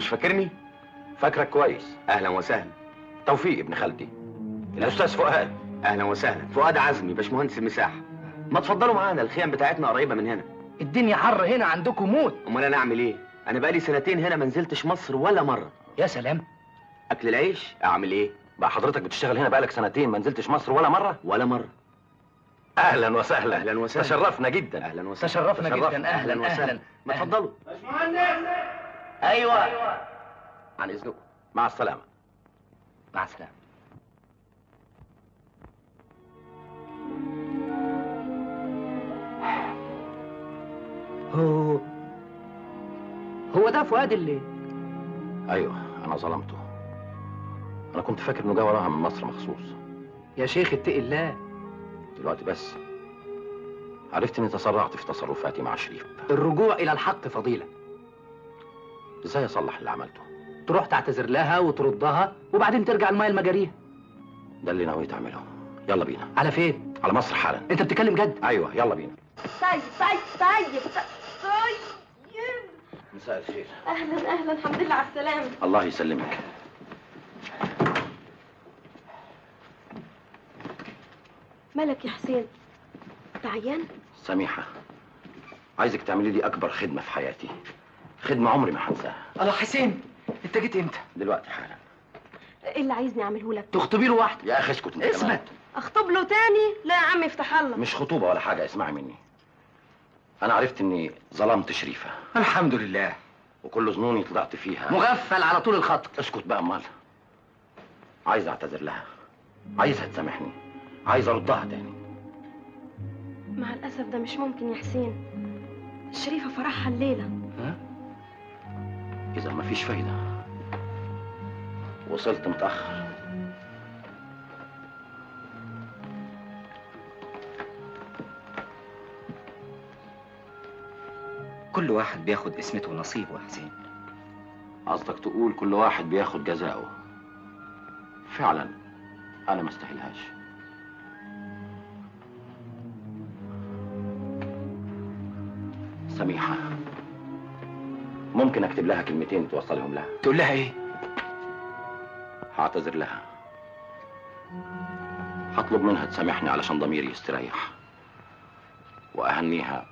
مش فاكرني؟ فاكرك كويس. أهلا وسهلا. توفيق ابن خالتي. الأستاذ فؤاد. أهلا وسهلا. فؤاد عزمي باشمهندس المساحة. ما تفضلوا معانا الخيام بتاعتنا قريبة من هنا. الدنيا حر هنا عندكم موت. أمال أنا أعمل إيه؟ أنا بقالي سنتين هنا ما نزلتش مصر ولا مرة. يا سلام. أكل العيش؟ أعمل إيه؟ بقى حضرتك بتشتغل هنا بقالك سنتين ما نزلتش مصر ولا مرة؟ ولا مرة. أهلا وسهلا. أهلا وسهلا. تشرفنا جدا. أهلا وسهلا تشرفنا. جدا أهلا وسهلا. ما تفضلوا. أيوه. عن اذنكم مع السلامة. مع السلامة. هو هو ده فؤاد اللي أيوه أنا ظلمته. أنا كنت فاكر إنه جه وراها من مصر مخصوص. يا شيخ اتقي الله. دلوقتي بس. عرفت إني تسرعت في تصرفاتي مع شريف. الرجوع إلى الحق فضيلة. إزاي اصلح اللي عملته؟ تروح تعتذر لها وتردها وبعدين ترجع المايه المجاريه. ده اللي نويت اعمله يلا بينا. على فين؟ على مصر حالا. انت بتتكلم جد؟ أيوه يلا بينا. طيب طيب طيب. طيب. مساء الخير. أهلا أهلا. الحمد لله على السلامة. الله يسلمك. مالك يا حسين تعيان؟ سميحة عايزك تعملي لي أكبر خدمة في حياتي. خدمة عمري ما هنساها الله حسين انت جيت إمتى؟ دلوقتي حالا. إيه اللي عايزني أعمله لك؟ تخطبي له واحدة. يا أخي اسكت أنت. اثبت. أخطب له تاني؟ لا يا عم افتح الله. مش خطوبة ولا حاجة اسمعي مني. أنا عرفت إني ظلمت شريفة. الحمد لله. وكل ظنوني طلعت فيها. مغفل على طول الخط. اسكت بقى أمال. عايز أعتذر لها. عايزها تسامحني عايز أردها تاني. مع الأسف ده مش ممكن يا حسين. شريفة فرحها الليلة. إذا مفيش فايدة. وصلت متأخر. كل واحد بياخد اسمته ونصيبه يا حسين. قصدك تقول كل واحد بياخد جزاؤه. فعلا أنا ما استاهلهاش. سميحة. ممكن أكتب لها كلمتين توصلهم لها. تقول لها إيه؟ هعتذر لها. هطلب منها تسامحني علشان ضميري يستريح. وأهنيها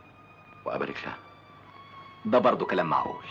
وأبارك لها. ده برضه كلام معقول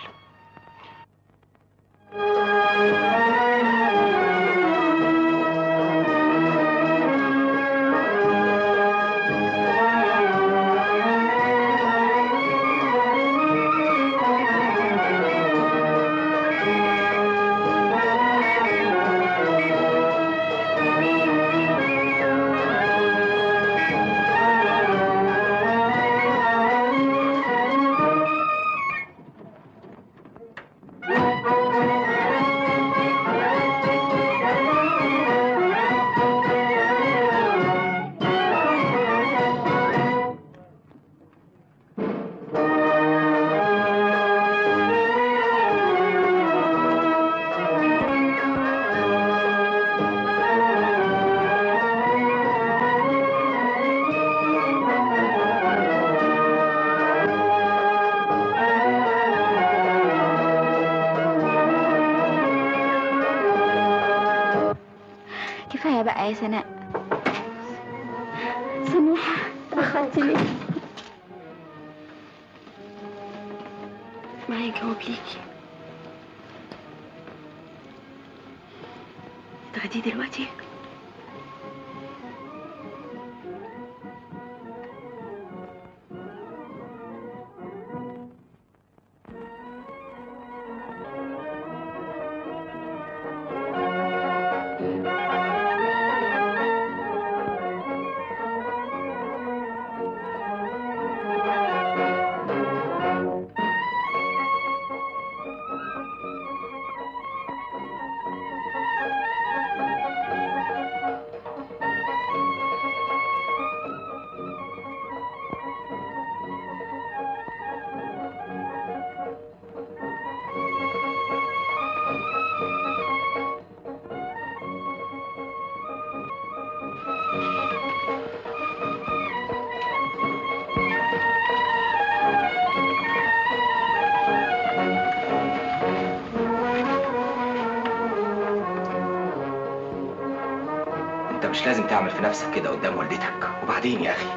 نفسك كده قدام والدتك. وبعدين يا أخي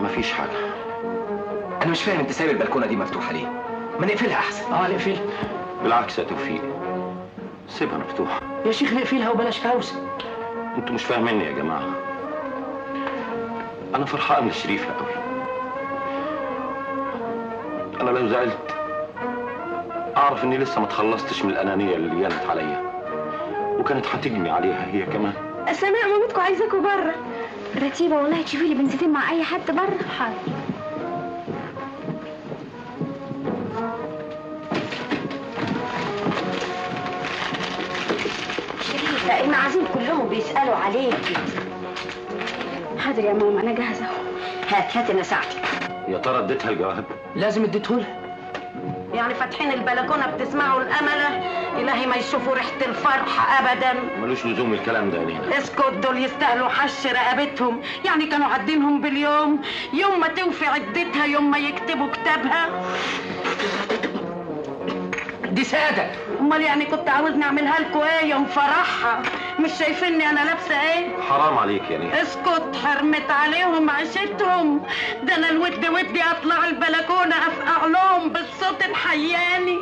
مفيش حاجة. أنا مش فاهم أنت سايب البلكونة دي مفتوحة ليه؟ ما نقفلها أحسن. آه نقفلها بالعكس يا توفيق. سيبها مفتوحة. يا شيخ نقفلها وبلاش هوسه أنتوا مش فاهميني يا جماعة. أنا فرحان لشريفه قوي أنا لو زعلت أعرف إني لسه ما اتخلصتش من الأنانية اللي جانت عليا. وكانت هتجني عليها هي كمان. سماء مامتكم عايزاكوا بره رتيبة والله تشوفي لي بنتين مع أي حد بره حاضر. المعازيم كلهم بيسألوا عليكي حاضر يا ماما أنا جاهزة أهو. هات هات أنا ساعتك. يا ترى اديتها الجواب؟ لازم اديتهولها يعني فاتحين البلكونة بتسمعوا الأملة؟ إلهي ما يشوفوا ريحة الفرح ابدا. ملوش لزوم الكلام ده يا نينا اسكت دول يستاهلوا حش رقبتهم يعني كانوا عدينهم باليوم. يوم ما توفي عدتها يوم ما يكتبوا كتابها. دي سادة. أمال يعني كنت عاوزني أعملها لكم إيه؟ يوم فرحها. مش شايفيني أنا لابسة إيه؟ حرام عليك يا نينا اسكت حرمت عليهم عيشتهم. ده أنا الود ودي أطلع البلكونة أفقع لهم بالصوت الحياني.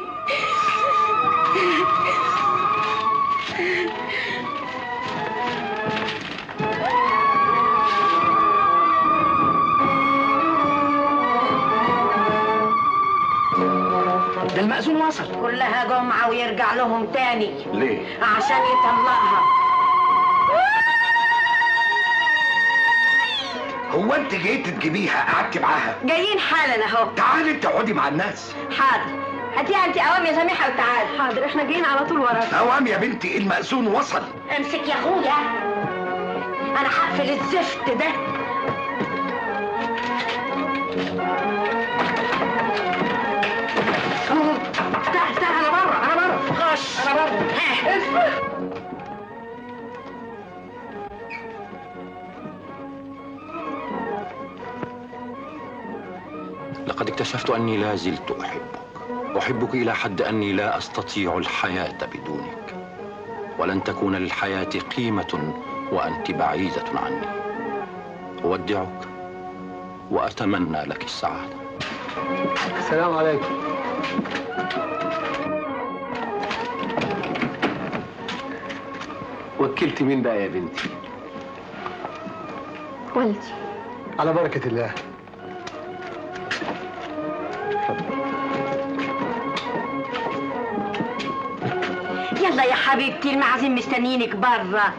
ده المأذون وصل كلها جمعة ويرجع لهم تاني. ليه؟ عشان يطلقها. هو انت جيت تجيبيها؟ قعدت معاها. جايين حالا أهو. تعالي انت اقعدي مع الناس. حاضر. هاتيها انت قوام يا سميحة وتعالي حاضر إحنا جايين على طول وراك اوام يا بنتي المأذون وصل. امسك يا أخويا. أنا هقفل الزفت ده. تعال تعال أنا بره أنا بره. خش. أنا بره. ها. لقد اكتشفت أني لا زلت أحبك. أحبك إلى حد أني لا أستطيع الحياة بدونك. ولن تكون للحياة قيمة وأنت بعيدة عني. أودعك وأتمنى لك السعادة. السلام عليكم. وكلت مين بقى يا بنتي؟ والدي. على بركة الله. يلا يا حبيبتي المعازيم مستنيينك بره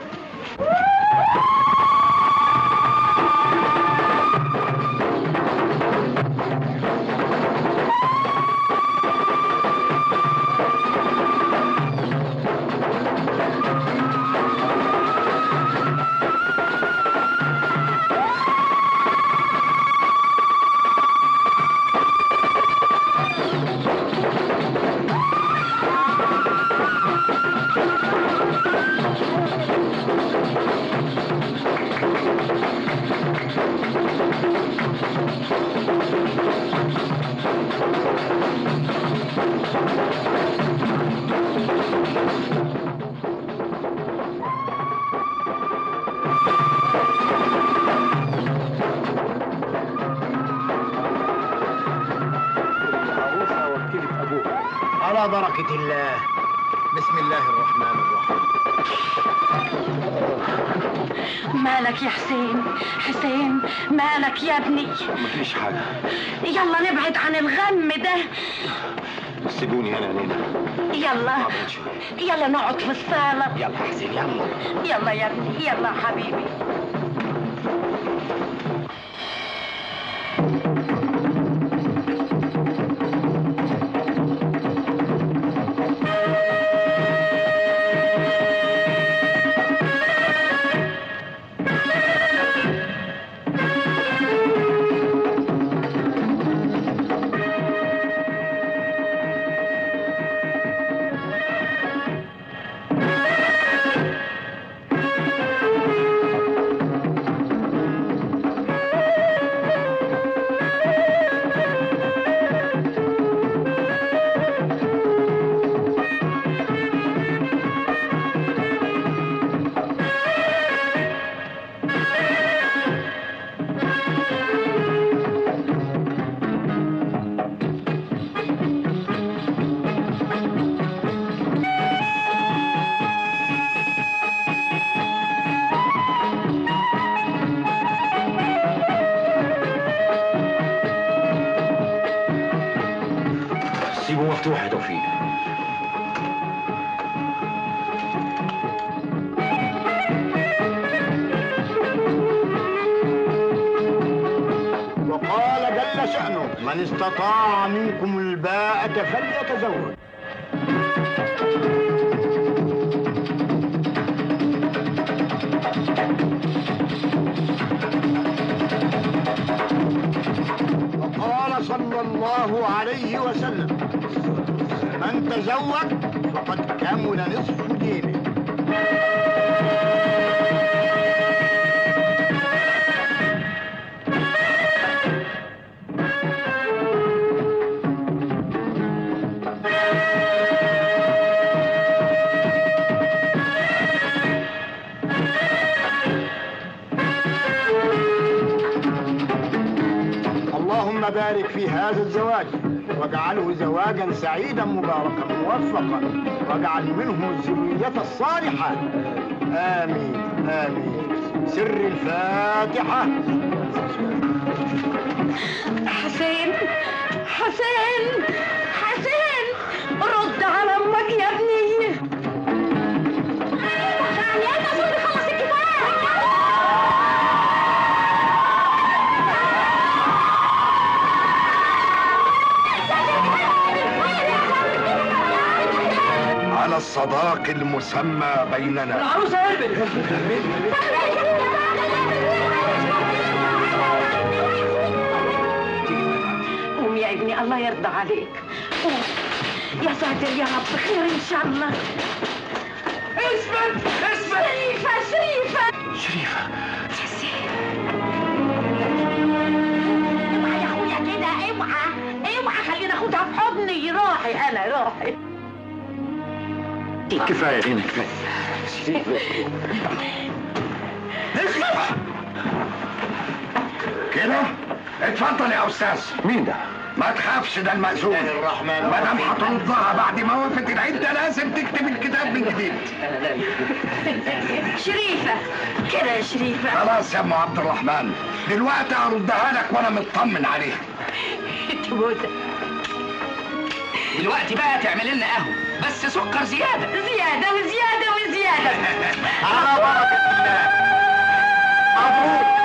مفيش حاجة. يلا نبعد عن الغم ده. سيبوني هنا يا نينا يلا يلا نقعد في الصالة. يلا حسين يلا. يلا يا ابني يلا حبيبي. الفاتحة. حسين حسين حسين رد على أمك يا ابني. على الصداق المسمى بيننا. العروسة هربت (laughs) الله يرضى عليك. يا ساتر يا رب خير إن شاء الله. اثبت اثبت شريفة شريفة. شريفة. اوعى يا أخويا كده اوعى اوعى خليني اخدها في حضني. روحي أنا روحي. كفاية هنا كفاية. كده؟ اتفضل يا أستاذ. مين ده؟ ما تخافش ده المأذون. الرحمن ما دام هتردها بعد ما وقفت العده لازم تكتب الكتاب من جديد. (laughs) شريفة كده يا شريفة. خلاص يا أم عبد الرحمن دلوقتي أردها لك وأنا مطمن عليها. (laughs) تموت دلوقتي بقى تعمل لنا قهوة بس سكر زيادة. زيادة وزيادة وزيادة. (laughs) على بركة الله. مبروك